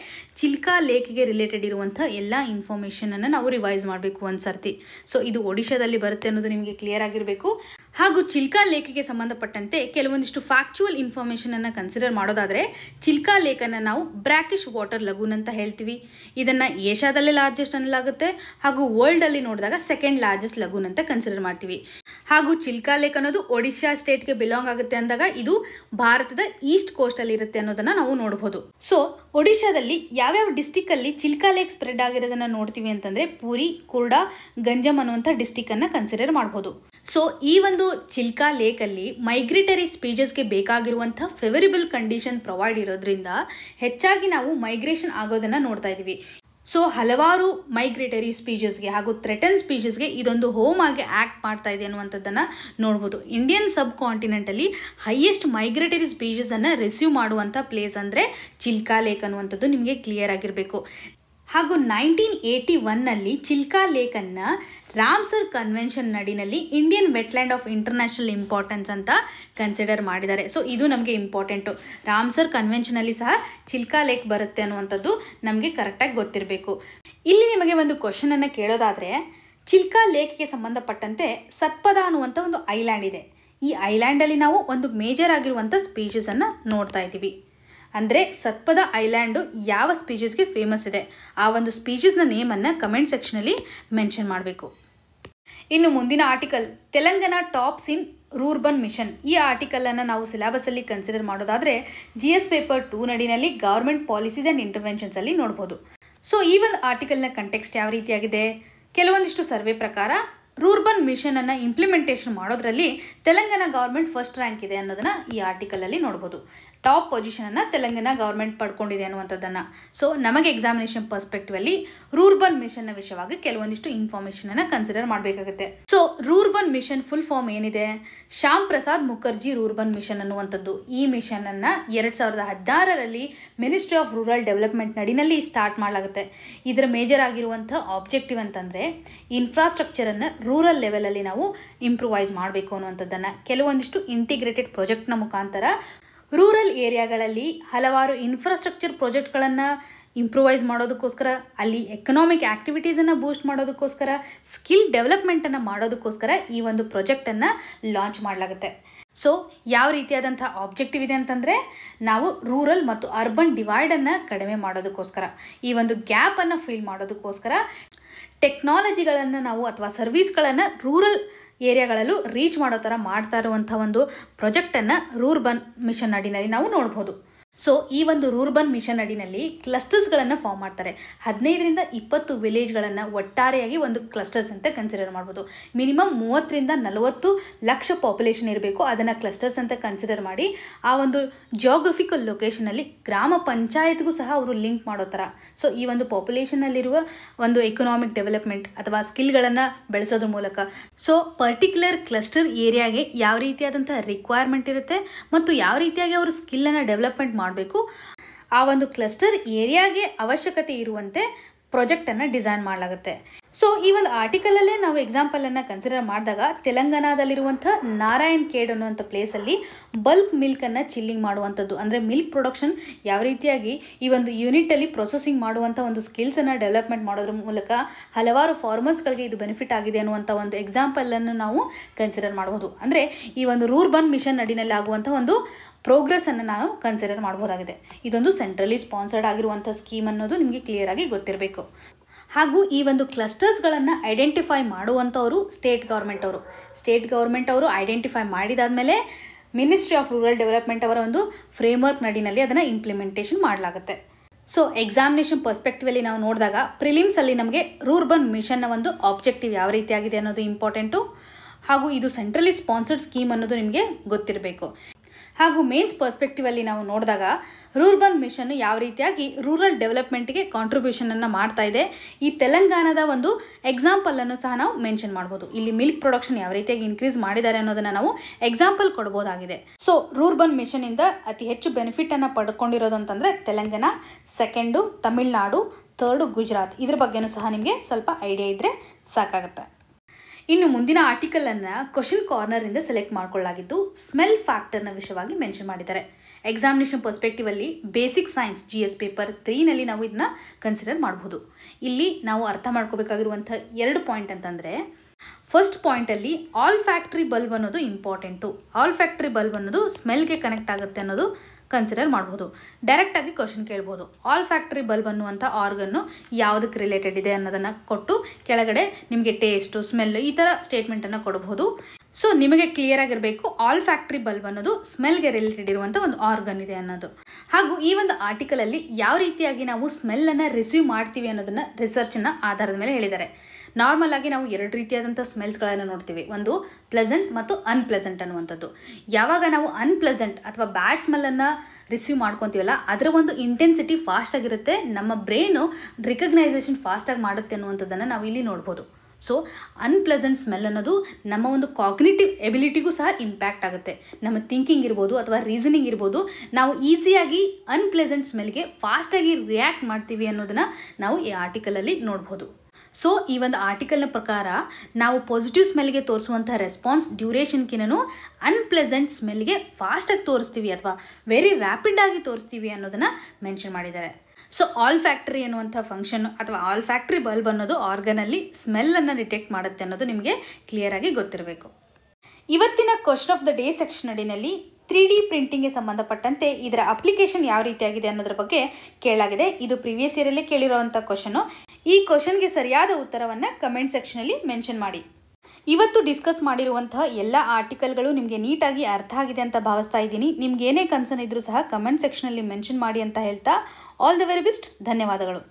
ಚಿಲ್ಕಾ ಲೇಕ್ಗೆ ರಿಲೇಟೆಡ್ ಇರುವಂಥ ಎಲ್ಲ ಇನ್ಫಾರ್ಮೇಷನನ್ನು ನಾವು ರಿವೈಸ್ ಮಾಡಬೇಕು ಒಂದು ಸರ್ತಿ. ಸೊ ಇದು ಒಡಿಶಾದಲ್ಲಿ ಬರುತ್ತೆ ಅನ್ನೋದು ನಿಮಗೆ ಕ್ಲಿಯರ್ ಆಗಿರಬೇಕು. ಹಾಗೂ ಚಿಲ್ಕಾ ಲೇಕ್ಗೆ ಸಂಬಂಧಪಟ್ಟಂತೆ ಕೆಲವೊಂದಿಷ್ಟು ಫ್ಯಾಕ್ಚುವಲ್ ಇನ್ಫಾರ್ಮೇಷನನ್ನು ಕನ್ಸಿಡರ್ ಮಾಡೋದಾದರೆ ಚಿಲ್ಕಾ ಲೇಖನ ನಾವು ಬ್ರ್ಯಾಕಿಶ್ ವಾಟರ್ ಲಗೂನ್ ಅಂತ ಹೇಳ್ತೀವಿ. ಇದನ್ನು ಏಷ್ಯಾದಲ್ಲೇ ಲಾರ್ಜೆಸ್ಟ್ ಅನ್ನಲಾಗುತ್ತೆ ಹಾಗೂ ವರ್ಲ್ಡಲ್ಲಿ ನೋಡಿದಾಗ ಸೆಕೆಂಡ್ ಲಾರ್ಜೆಸ್ಟ್ ಲಗೂನ್ ಅಂತ ಕನ್ಸಿಡರ್ ಮಾಡ್ತೀವಿ. ಹಾಗೂ ಚಿಲ್ಕಾ ಲೇಕ್ ಅನ್ನೋದು ಒಡಿಶಾ ಸ್ಟೇಟ್ಗೆ ಬಿಲಾಂಗ್ ಆಗುತ್ತೆ ಅಂದಾಗ ಇದು ಭಾರತದ ಈಸ್ಟ್ ಕೋಸ್ಟಲ್ಲಿ ಇರುತ್ತೆ ಅನ್ನೋದನ್ನ ನಾವು ನೋಡಬಹುದು ಸೊ ಒಡಿಶಾದಲ್ಲಿ ಯಾವ್ಯಾವ ಡಿಸ್ಟಿಕ್ಕಲ್ಲಿ ಚಿಲ್ಕಾ ಲೇಕ್ ಸ್ಪ್ರೆಡ್ ಆಗಿರೋದನ್ನ ನೋಡ್ತೀವಿ ಅಂತಂದ್ರೆ ಪೂರಿ, ಕುರ್ಡಾ ಗಂಜಮ್ ಅನ್ನುವಂಥ ಡಿಸ್ಟಿಕ್ಕನ್ನು ಕನ್ಸಿಡರ್ ಮಾಡಬಹುದು ಸೊ ಈ ಒಂದು ಚಿಲ್ಕಾ ಲೇಕ್ ಅಲ್ಲಿ ಮೈಗ್ರೇಟರಿ ಸ್ಪೀಜಸ್ಗೆ ಬೇಕಾಗಿರುವಂಥ ಫೆವರೇಬಲ್ ಕಂಡೀಷನ್ ಪ್ರೊವೈಡ್ ಇರೋದ್ರಿಂದ ಹೆಚ್ಚಾಗಿ ನಾವು ಮೈಗ್ರೇಷನ್ ಆಗೋದನ್ನ ನೋಡ್ತಾ ಇದ್ದೀವಿ ಸೊ ಹಲವಾರು ಮೈಗ್ರೇಟರಿ ಸ್ಪೀಷಸ್ಗೆ ಹಾಗೂ ಥ್ರೆಟನ್ ಸ್ಪೀಷಸ್ಗೆ ಇದೊಂದು ಹೋಮ್ ಆಗಿ ಆ್ಯಕ್ಟ್ ಮಾಡ್ತಾ ಇದೆ ಅನ್ನುವಂಥದ್ದನ್ನು ನೋಡ್ಬೋದು. ಇಂಡಿಯನ್ ಸಬ್ ಕಾಂಟಿನೆಂಟಲ್ಲಿ ಹೈಯೆಸ್ಟ್ ಮೈಗ್ರೇಟರಿ ಸ್ಪೀಷಸನ್ನು ರಿಸೀವ್ ಮಾಡುವಂಥ ಪ್ಲೇಸ್ ಅಂದರೆ ಚಿಲ್ಕಾ ಲೇಕ್ ಅನ್ನುವಂಥದ್ದು ನಿಮಗೆ ಕ್ಲಿಯರ್ ಆಗಿರಬೇಕು. ಹಾಗೂ ನೈನ್ಟೀನ್ ಏಯ್ಟಿ ಒನ್ನಲ್ಲಿ ಚಿಲ್ಕಾ ಲೇಕನ್ನು Ramsar convention ನಡಿನಲ್ಲಿ Indian wetland of international importance ಅಂತ ಕನ್ಸಿಡರ್ ಮಾಡಿದ್ದಾರೆ. ಸೊ ಇದು ನಮಗೆ ಇಂಪಾರ್ಟೆಂಟು ರಾಮ್ಸರ್ ಕನ್ವೆನ್ಷನಲ್ಲಿ ಸಹ ಚಿಲ್ಕಾ ಲೇಕ್ ಬರುತ್ತೆ ಅನ್ನುವಂಥದ್ದು ನಮಗೆ ಕರೆಕ್ಟಾಗಿ ಗೊತ್ತಿರಬೇಕು. ಇಲ್ಲಿ ನಿಮಗೆ ಒಂದು ಕ್ವಶನನ್ನು ಕೇಳೋದಾದರೆ, ಚಿಲ್ಕಾ ಲೇಕ್ಗೆ ಸಂಬಂಧಪಟ್ಟಂತೆ ಸತ್ಪದ ಅನ್ನುವಂಥ ಒಂದು ಐಲ್ಯಾಂಡ್ ಇದೆ. ಈ ಐಲ್ಯಾಂಡಲ್ಲಿ ನಾವು ಒಂದು ಮೇಜರ್ ಆಗಿರುವಂಥ ಸ್ಪೀಷಸನ್ನು ನೋಡ್ತಾ ಇದ್ದೀವಿ. ಅಂದರೆ ಸತ್ಪದ ಐಲ್ಯಾಂಡು ಯಾವ ಸ್ಪೀಚಸ್ಗೆ ಫೇಮಸ್ ಇದೆ? ಆ ಒಂದು ಸ್ಪೀಚಸ್ನ ನೇಮನ್ನು ಕಮೆಂಟ್ ಸೆಕ್ಷನಲ್ಲಿ ಮೆನ್ಷನ್ ಮಾಡಬೇಕು. ಇನ್ನು ಮುಂದಿನ article Telangana tops in rurban mission ಈ ಆರ್ಟಿಕಲನ್ನು ನಾವು ಸಿಲೆಬಸಲ್ಲಿ ಕನ್ಸಿಡರ್ ಮಾಡೋದಾದರೆ ಜಿ ಎಸ್ ಪೇಪರ್ ಟೂ ನಡಿನಲ್ಲಿ ಗೌರ್ಮೆಂಟ್ ಪಾಲಿಸೀಸ್ ಆ್ಯಂಡ್ ಇಂಟರ್ವೆನ್ಷನ್ಸಲ್ಲಿ ನೋಡ್ಬೋದು. ಸೊ ಈ ಒಂದು ಆರ್ಟಿಕಲ್ನ ಕಂಟೆಕ್ಸ್ಟ್ ಯಾವ ರೀತಿಯಾಗಿದೆ? ಕೆಲವೊಂದಿಷ್ಟು ಸರ್ವೆ ಪ್ರಕಾರ ರೂರ್ಬನ್ ಮಿಷನನ್ನು ಇಂಪ್ಲಿಮೆಂಟೇಷನ್ ಮಾಡೋದ್ರಲ್ಲಿ ತೆಲಂಗಾಣ ಗೌರ್ಮೆಂಟ್ ಫಸ್ಟ್ ರ್ಯಾಂಕ್ ಇದೆ ಅನ್ನೋದನ್ನು ಈ ಆರ್ಟಿಕಲಲ್ಲಿ ನೋಡ್ಬೋದು. ಟಾಪ್ ಪೊಸಿಷನನ್ನು ತೆಲಂಗಾಣ ಗೌರ್ಮೆಂಟ್ ಪಡ್ಕೊಂಡಿದೆ ಅನ್ನುವಂಥದ್ದನ್ನು. ಸೊ ನಮಗೆ ಎಕ್ಸಾಮಿನೇಷನ್ ಪರ್ಸ್ಪೆಕ್ಟಿವಲ್ಲಿ ರೂರ್ಬನ್ ಮಿಷನ್ನ ವಿಷಯವಾಗಿ ಕೆಲವೊಂದಿಷ್ಟು ಇನ್ಫಾರ್ಮೇಷನನ್ನು ಕನ್ಸಿಡರ್ ಮಾಡಬೇಕಾಗುತ್ತೆ. So rurban mission full form ಏನಿದೆ? ಶ್ಯಾಮ್ ಪ್ರಸಾದ್ ಮುಖರ್ಜಿ ರೂರ್ಬನ್ ಮಿಷನ್ ಅನ್ನುವಂಥದ್ದು. ಈ ಮಿಷನನ್ನು ಎರಡು ಸಾವಿರದ ಹದಿನಾರರಲ್ಲಿ ಮಿನಿಸ್ಟ್ರಿ ಆಫ್ ರೂರಲ್ ಡೆವಲಪ್ಮೆಂಟ್ ನಡಿನಲ್ಲಿ ಸ್ಟಾರ್ಟ್ ಮಾಡಲಾಗುತ್ತೆ. ಇದರ ಮೇಜರ್ ಆಗಿರುವಂಥ ಆಬ್ಜೆಕ್ಟಿವ್ ಅಂತಂದರೆ ಇನ್ಫ್ರಾಸ್ಟ್ರಕ್ಚರನ್ನು ರೂರಲ್ ಲೆವೆಲಲ್ಲಿ ನಾವು ಇಂಪ್ರೂವೈಸ್ ಮಾಡಬೇಕು ಅನ್ನುವಂಥದ್ದನ್ನು. ಕೆಲವೊಂದಿಷ್ಟು ಇಂಟಿಗ್ರೇಟೆಡ್ ಪ್ರಾಜೆಕ್ಟ್ನ ಮುಖಾಂತರ ರೂರಲ್ ಏರಿಯಾಗಳಲ್ಲಿ ಹಲವಾರು ಇನ್ಫ್ರಾಸ್ಟ್ರಕ್ಚರ್ ಪ್ರಾಜೆಕ್ಟ್ಗಳನ್ನು ಇಂಪ್ರೂವೈಸ್ ಮಾಡೋದಕ್ಕೋಸ್ಕರ, ಅಲ್ಲಿ ಎಕನಾಮಿಕ್ ಆ್ಯಕ್ಟಿವಿಟೀಸನ್ನು ಬೂಸ್ಟ್ ಮಾಡೋದಕ್ಕೋಸ್ಕರ ಸ್ಕಿಲ್ ಡೆವಲಪ್ಮೆಂಟನ್ನು ಮಾಡೋದಕ್ಕೋಸ್ಕರ ಈ ಒಂದು ಪ್ರಾಜೆಕ್ಟನ್ನು ಲಾಂಚ್ ಮಾಡಲಾಗುತ್ತೆ. ಸೊ ಯಾವ ರೀತಿಯಾದಂಥ ಆಬ್ಜೆಕ್ಟಿವ್ ಇದೆ ಅಂತಂದರೆ, ನಾವು ರೂರಲ್ ಮತ್ತು ಅರ್ಬನ್ ಡಿವೈಡನ್ನು ಕಡಿಮೆ ಮಾಡೋದಕ್ಕೋಸ್ಕರ, ಈ ಒಂದು ಗ್ಯಾಪನ್ನು ಫಿಲ್ ಮಾಡೋದಕ್ಕೋಸ್ಕರ ಟೆಕ್ನಾಲಜಿಗಳನ್ನು ನಾವು ಅಥವಾ ಸರ್ವೀಸ್ಗಳನ್ನು ರೂರಲ್ ಏರಿಯಾಗಳಲ್ಲೂ ರೀಚ್ ಮಾಡೋ ಥರ ಮಾಡ್ತಾ ಇರುವಂಥ ಒಂದು ಪ್ರಾಜೆಕ್ಟನ್ನು ರೂರ್ಬನ್ ಮಿಷನ್ ಅಡಿನಲ್ಲಿ ನಾವು ನೋಡ್ಬೋದು. ಸೊ ಈ ಒಂದು ರೂರ್ಬನ್ ಮಿಷನ್ ಅಡಿನಲ್ಲಿ ಕ್ಲಸ್ಟರ್ಸ್ಗಳನ್ನು ಫಾರ್ಮ್ ಮಾಡ್ತಾರೆ. ಹದಿನೈದರಿಂದ ಇಪ್ಪತ್ತು ವಿಲೇಜ್ಗಳನ್ನು ಒಟ್ಟಾರೆಯಾಗಿ ಒಂದು ಕ್ಲಸ್ಟರ್ಸ್ ಅಂತ ಕನ್ಸಿಡರ್ ಮಾಡ್ಬೋದು. ಮಿನಿಮಮ್ ಮೂವತ್ತರಿಂದ ನಲವತ್ತು ಲಕ್ಷ ಪಾಪ್ಯುಲೇಷನ್ ಇರಬೇಕು. ಅದನ್ನು ಕ್ಲಸ್ಟರ್ಸ್ ಅಂತ ಕನ್ಸಿಡರ್ ಮಾಡಿ ಆ ಒಂದು ಜಿಯೋಗ್ರಫಿಕಲ್ ಲೊಕೇಶನಲ್ಲಿ ಗ್ರಾಮ ಪಂಚಾಯತ್ಗೂ ಸಹ ಅವರು ಲಿಂಕ್ ಮಾಡೋ ಥರ. ಸೊ ಈ ಒಂದು ಪಾಪ್ಯುಲೇಷನಲ್ಲಿರುವ ಒಂದು ಎಕನಾಮಿಕ್ ಡೆವಲಪ್ಮೆಂಟ್ ಅಥವಾ ಸ್ಕಿಲ್ಗಳನ್ನು ಬೆಳೆಸೋದ್ರ ಮೂಲಕ. ಸೊ ಪರ್ಟಿಕ್ಯುಲರ್ ಕ್ಲಸ್ಟರ್ ಏರಿಯಾಗೆ ಯಾವ ರೀತಿಯಾದಂಥ ರಿಕ್ವೈರ್ಮೆಂಟ್ ಇರುತ್ತೆ ಮತ್ತು ಯಾವ ರೀತಿಯಾಗಿ ಅವರು ಸ್ಕಿಲ್ಲನ್ನು ಡೆವಲಪ್ಮೆಂಟ್ ಮಾಡಬೇಕು. ಆ ಒಂದು ಕ್ಲಸ್ಟರ್ ಏರಿಯಾಗೆ ಅವಶ್ಯಕತೆ ಇರುವಂತೆ ಪ್ರಾಜೆಕ್ಟನ್ನು ಡಿಸೈನ್ ಮಾಡಲಾಗುತ್ತೆ. ಸೊ ಈ ಒಂದು ಆರ್ಟಿಕಲಲ್ಲೇ ನಾವು ಎಕ್ಸಾಂಪಲನ್ನು ಕನ್ಸಿಡರ್ ಮಾಡಿದಾಗ ತೆಲಂಗಾಣದಲ್ಲಿರುವಂಥ ನಾರಾಯಣ್ ಖೇಡ್ ಅನ್ನುವಂಥ ಪ್ಲೇಸಲ್ಲಿ ಬಲ್ಕ್ ಮಿಲ್ಕನ್ನು ಚಿಲ್ಲಿಂಗ್ ಮಾಡುವಂಥದ್ದು. ಅಂದರೆ ಮಿಲ್ಕ್ ಪ್ರೊಡಕ್ಷನ್ ಯಾವ ರೀತಿಯಾಗಿ ಈ ಒಂದು ಯೂನಿಟಲ್ಲಿ ಪ್ರೊಸೆಸಿಂಗ್ ಮಾಡುವಂಥ ಒಂದು ಸ್ಕಿಲ್ಸನ್ನು ಡೆವಲಪ್ಮೆಂಟ್ ಮಾಡೋದ್ರ ಮೂಲಕ ಹಲವಾರು ಫಾರ್ಮರ್ಸ್ಗಳಿಗೆ ಇದು ಬೆನಿಫಿಟ್ ಆಗಿದೆ ಅನ್ನುವಂಥ ಒಂದು ಎಕ್ಸಾಂಪಲನ್ನು ನಾವು ಕನ್ಸಿಡರ್ ಮಾಡಬಹುದು ಅಂದರೆ ಈ ಒಂದು ರೂರ್ಬನ್ ಮಿಷನ್ ಅಡಿನಲ್ಲಿ ಆಗುವಂಥ ಒಂದು ಪ್ರೋಗ್ರೆಸ್ಸನ್ನು ನಾವು ಕನ್ಸಿಡರ್ ಮಾಡ್ಬೋದಾಗಿದೆ. ಇದೊಂದು ಸೆಂಟ್ರಲಿ ಸ್ಪಾನ್ಸರ್ಡ್ ಆಗಿರುವಂಥ ಸ್ಕೀಮ್ ಅನ್ನೋದು ನಿಮಗೆ ಕ್ಲಿಯರ್ ಆಗಿ ಗೊತ್ತಿರಬೇಕು. ಹಾಗೂ ಈ ಒಂದು ಕ್ಲಸ್ಟರ್ಸ್ಗಳನ್ನು ಐಡೆಂಟಿಫೈ ಮಾಡುವಂಥವರು ಸ್ಟೇಟ್ ಗೌರ್ಮೆಂಟ್ ಅವರು. ಸ್ಟೇಟ್ ಗೌರ್ಮೆಂಟ್ ಅವರು ಐಡೆಂಟಿಫೈ ಮಾಡಿದಾದಮೇಲೆ ಮಿನಿಸ್ಟ್ರಿ ಆಫ್ ರೂರಲ್ ಡೆವಲಪ್ಮೆಂಟ್ ಅವರ ಒಂದು ಫ್ರೇಮ್ವರ್ಕ್ ನಡಿನಲ್ಲಿ ಅದನ್ನು ಇಂಪ್ಲಿಮೆಂಟೇಷನ್ ಮಾಡಲಾಗುತ್ತೆ. ಸೊ ಎಕ್ಸಾಮಿನೇಷನ್ ಪರ್ಸ್ಪೆಕ್ಟಿವಲ್ಲಿ ನಾವು ನೋಡಿದಾಗ ಪ್ರಿಲಿಮ್ಸಲ್ಲಿ ನಮಗೆ ರೂರ್ಬನ್ ಮಿಷನ್ನ ಒಂದು ಆಬ್ಜೆಕ್ಟಿವ್ ಯಾವ ರೀತಿಯಾಗಿದೆ ಅನ್ನೋದು ಇಂಪಾರ್ಟೆಂಟು ಹಾಗೂ ಇದು ಸೆಂಟ್ರಲಿ ಸ್ಪಾನ್ಸರ್ಡ್ ಸ್ಕೀಮ್ ಅನ್ನೋದು ನಿಮಗೆ ಗೊತ್ತಿರಬೇಕು. ಹಾಗೂ ಮೇನ್ಸ್ ಪರ್ಸ್ಪೆಕ್ಟಿವಲ್ಲಿ ನಾವು ನೋಡಿದಾಗ ರೂರ್ಬನ್ ಮಿಷನ್ ಯಾವ ರೀತಿಯಾಗಿ ರೂರಲ್ ಡೆವಲಪ್ಮೆಂಟ್ಗೆ ಕಾಂಟ್ರಿಬ್ಯೂಷನನ್ನು ಮಾಡ್ತಾ ಇದೆ. ಈ ತೆಲಂಗಾಣದ ಒಂದು ಎಕ್ಸಾಂಪಲನ್ನು ಸಹ ನಾವು ಮೆನ್ಷನ್ ಮಾಡ್ಬೋದು. ಇಲ್ಲಿ ಮಿಲ್ಕ್ ಪ್ರೊಡಕ್ಷನ್ ಯಾವ ರೀತಿಯಾಗಿ ಇನ್ಕ್ರೀಸ್ ಮಾಡಿದ್ದಾರೆ ಅನ್ನೋದನ್ನು ನಾವು ಎಕ್ಸಾಂಪಲ್ ಕೊಡ್ಬೋದಾಗಿದೆ. ಸೊ ರೂರ್ಬನ್ ಮಿಷನಿಂದ ಅತಿ ಹೆಚ್ಚು ಬೆನಿಫಿಟನ್ನು ಪಡ್ಕೊಂಡಿರೋದು ಅಂತಂದರೆ ತೆಲಂಗಾಣ ಸೆಕೆಂಡು ತಮಿಳ್ನಾಡು ಥರ್ಡು ಗುಜರಾತ್. ಇದ್ರ ಬಗ್ಗೆನೂ ಸಹ ನಿಮಗೆ ಸ್ವಲ್ಪ ಐಡಿಯಾ ಇದ್ದರೆ ಸಾಕಾಗುತ್ತೆ. ಇನ್ನು ಮುಂದಿನ ಆರ್ಟಿಕಲನ್ನು ಕ್ವಶನ್ ಕಾರ್ನರಿಂದ ಸೆಲೆಕ್ಟ್ ಮಾಡಿಕೊಳ್ಳಲಾಗಿದ್ದು ಸ್ಮೆಲ್ ಫ್ಯಾಕ್ಟರ್ನ ವಿಷಯವಾಗಿ ಮೆನ್ಷನ್ ಮಾಡಿದ್ದಾರೆ. Examination perspectively basic science G S paper ತ್ರೀನಲ್ಲಿ ನಾವು ಇದನ್ನ ಕನ್ಸಿಡರ್ ಮಾಡಬಹುದು ಇಲ್ಲಿ ನಾವು ಅರ್ಥ ಮಾಡ್ಕೋಬೇಕಾಗಿರುವಂಥ ಎರಡು ಪಾಯಿಂಟ್ ಅಂತಂದರೆ ಫಸ್ಟ್ ಪಾಯಿಂಟಲ್ಲಿ ಆಲ್ ಫ್ಯಾಕ್ಟ್ರಿ ಬಲ್ಬ್ ಅನ್ನೋದು ಇಂಪಾರ್ಟೆಂಟು ಆಲ್ ಫ್ಯಾಕ್ಟ್ರಿ ಬಲ್ಬ್ ಅನ್ನೋದು ಸ್ಮೆಲ್ಗೆ ಕನೆಕ್ಟ್ ಆಗುತ್ತೆ ಅನ್ನೋದು ಕನ್ಸಿಡರ್ ಮಾಡ್ಬೋದು. ಡೈರೆಕ್ಟಾಗಿ ಕ್ವಶನ್ ಕೇಳ್ಬೋದು. ಆಲ್ ಫ್ಯಾಕ್ಟ್ರಿ ಬಲ್ಬ್ ಅನ್ನುವಂಥ ಆರ್ಗನ್ನು ಯಾವುದಕ್ಕೆ ರಿಲೇಟೆಡ್ ಇದೆ ಅನ್ನೋದನ್ನು ಕೊಟ್ಟು ಕೆಳಗಡೆ ನಿಮಗೆ ಟೇಸ್ಟು ಸ್ಮೆಲ್ ಈ ಥರ ಸ್ಟೇಟ್ಮೆಂಟನ್ನು ಕೊಡಬಹುದು ಸೊ ನಿಮಗೆ ಕ್ಲಿಯರ್ ಆಗಿರಬೇಕು ಆಲ್ ಫ್ಯಾಕ್ಟ್ರಿ ಬಲ್ಬ್ ಅನ್ನೋದು ಸ್ಮೆಲ್ಗೆ ರಿಲೇಟೆಡ್ ಇರುವಂಥ ಒಂದು ಆರ್ಗನ್ ಇದೆ ಅನ್ನೋದು. ಹಾಗೂ ಈ ಒಂದು ಆರ್ಟಿಕಲಲ್ಲಿ ಯಾವ ರೀತಿಯಾಗಿ ನಾವು ಸ್ಮೆಲ್ಲನ್ನು ರಿಸೀವ್ ಮಾಡ್ತೀವಿ ಅನ್ನೋದನ್ನು ರಿಸರ್ಚ್ನ ಆಧಾರದ ಮೇಲೆ ಹೇಳಿದ್ದಾರೆ. ನಾರ್ಮಲ್ ಆಗಿ ನಾವು ಎರಡು ರೀತಿಯಾದಂಥ ಸ್ಮೆಲ್ಸ್ಗಳನ್ನು ನೋಡ್ತೀವಿ. ಒಂದು ಪ್ಲೆಸೆಂಟ್ ಮತ್ತು ಅನ್ಪ್ಲೆಸೆಂಟ್ ಅನ್ನುವಂಥದ್ದು. ಯಾವಾಗ ನಾವು ಅನ್ಪ್ಲೆಸೆಂಟ್ ಅಥವಾ ಬ್ಯಾಡ್ ಸ್ಮೆಲ್ಲನ್ನು ರಿಸೀವ್ ಮಾಡ್ಕೊತೀವಲ್ಲ, ಅದರ ಒಂದು ಇಂಟೆನ್ಸಿಟಿ ಫಾಸ್ಟಾಗಿರುತ್ತೆ ನಮ್ಮ ಬ್ರೈನು ರಿಕಗ್ನೈಸೇಷನ್ ಫಾಸ್ಟಾಗಿ ಮಾಡುತ್ತೆ ಅನ್ನುವಂಥದ್ದನ್ನು ನಾವು ಇಲ್ಲಿ ನೋಡ್ಬೋದು. ಸೊ ಅನ್ಪ್ಲೆಸೆಂಟ್ ಸ್ಮೆಲ್ ಅನ್ನೋದು ನಮ್ಮ ಒಂದು ಕಾಗ್ನಿಟಿವ್ ಎಬಿಲಿಟಿಗೂ ಸಹ ಇಂಪ್ಯಾಕ್ಟ್ ಆಗುತ್ತೆ. ನಮ್ಮ ಥಿಂಕಿಂಗ್ ಇರ್ಬೋದು ಅಥವಾ ರೀಸನಿಂಗ್ ಇರ್ಬೋದು, ನಾವು ಈಸಿಯಾಗಿ ಅನ್ಪ್ಲೆಸೆಂಟ್ ಸ್ಮೆಲ್ಗೆ ಫಾಸ್ಟಾಗಿ ರಿಯಾಕ್ಟ್ ಮಾಡ್ತೀವಿ ಅನ್ನೋದನ್ನು ನಾವು ಈ ಆರ್ಟಿಕಲಲ್ಲಿ ನೋಡ್ಬೋದು. ಸೊ ಈ ಒಂದು ಆರ್ಟಿಕಲ್ನ ಪ್ರಕಾರ ನಾವು ಪಾಸಿಟಿವ್ ಸ್ಮೆಲ್ಗೆ ತೋರಿಸುವಂಥ ರೆಸ್ಪಾನ್ಸ್ ಡ್ಯೂರೇಷನ್ಕಿನೂ ಅನ್ಪ್ಲೆಸೆಂಟ್ ಸ್ಮೆಲ್ಗೆ ಫಾಸ್ಟಾಗಿ ತೋರಿಸ್ತೀವಿ ಅಥವಾ ವೆರಿ ರ್ಯಾಪಿಡಾಗಿ ತೋರಿಸ್ತೀವಿ ಅನ್ನೋದನ್ನು ಮೆನ್ಷನ್ ಮಾಡಿದ್ದಾರೆ. ಸೊ ಆಲ್ ಫ್ಯಾಕ್ಟ್ರಿ ಎನ್ನುವಂಥ ಫಂಕ್ಷನ್ ಅಥವಾ ಆಲ್ ಫ್ಯಾಕ್ಟ್ರಿ ಬಲ್ಬ್ ಅನ್ನೋದು ಆರ್ಗನಲ್ಲಿ ಸ್ಮೆಲ್ಲನ್ನು ಡಿಟೆಕ್ಟ್ ಮಾಡುತ್ತೆ ಅನ್ನೋದು ನಿಮಗೆ ಕ್ಲಿಯರ್ ಆಗಿ ಗೊತ್ತಿರಬೇಕು. ಇವತ್ತಿನ question of the day section ಅಡಿನಲ್ಲಿ three D ಪ್ರಿಂಟಿಂಗ್ಗೆ ಸಂಬಂಧಪಟ್ಟಂತೆ ಇದರ ಅಪ್ಲಿಕೇಶನ್ ಯಾವ ರೀತಿಯಾಗಿದೆ ಅನ್ನೋದ್ರ ಬಗ್ಗೆ ಕೇಳಾಗಿದೆ ಇದು ಪ್ರಿವಿಯಸ್ ಇಯರಲ್ಲೇ ಕೇಳಿರುವಂಥ ಕ್ವಶನು ಈ ಕ್ವಶನ್ಗೆ ಸರಿಯಾದ ಉತ್ತರವನ್ನು ಕಮೆಂಟ್ ಸೆಕ್ಷನಲ್ಲಿ ಮೆನ್ಷನ್ ಮಾಡಿ. ಇವತ್ತು ಡಿಸ್ಕಸ್ ಮಾಡಿರುವಂತಹ ಎಲ್ಲ ಆರ್ಟಿಕಲ್ಗಳು ನಿಮಗೆ ನೀಟಾಗಿ ಅರ್ಥ ಆಗಿದೆ ಅಂತ ಭಾವಿಸ್ತಾ ಇದ್ದೀನಿ. ನಿಮ್ಗೆ ಏನೇ ಕನ್ಸರ್ನ್ ಇದ್ರೂ ಸಹ ಕಮೆಂಟ್ ಸೆಕ್ಷನಲ್ಲಿ ಮೆನ್ಷನ್ ಮಾಡಿ ಅಂತ ಹೇಳ್ತಾ, ಆಲ್ ದ ವೆರಿ ಬೆಸ್ಟ್, ಧನ್ಯವಾದಗಳು.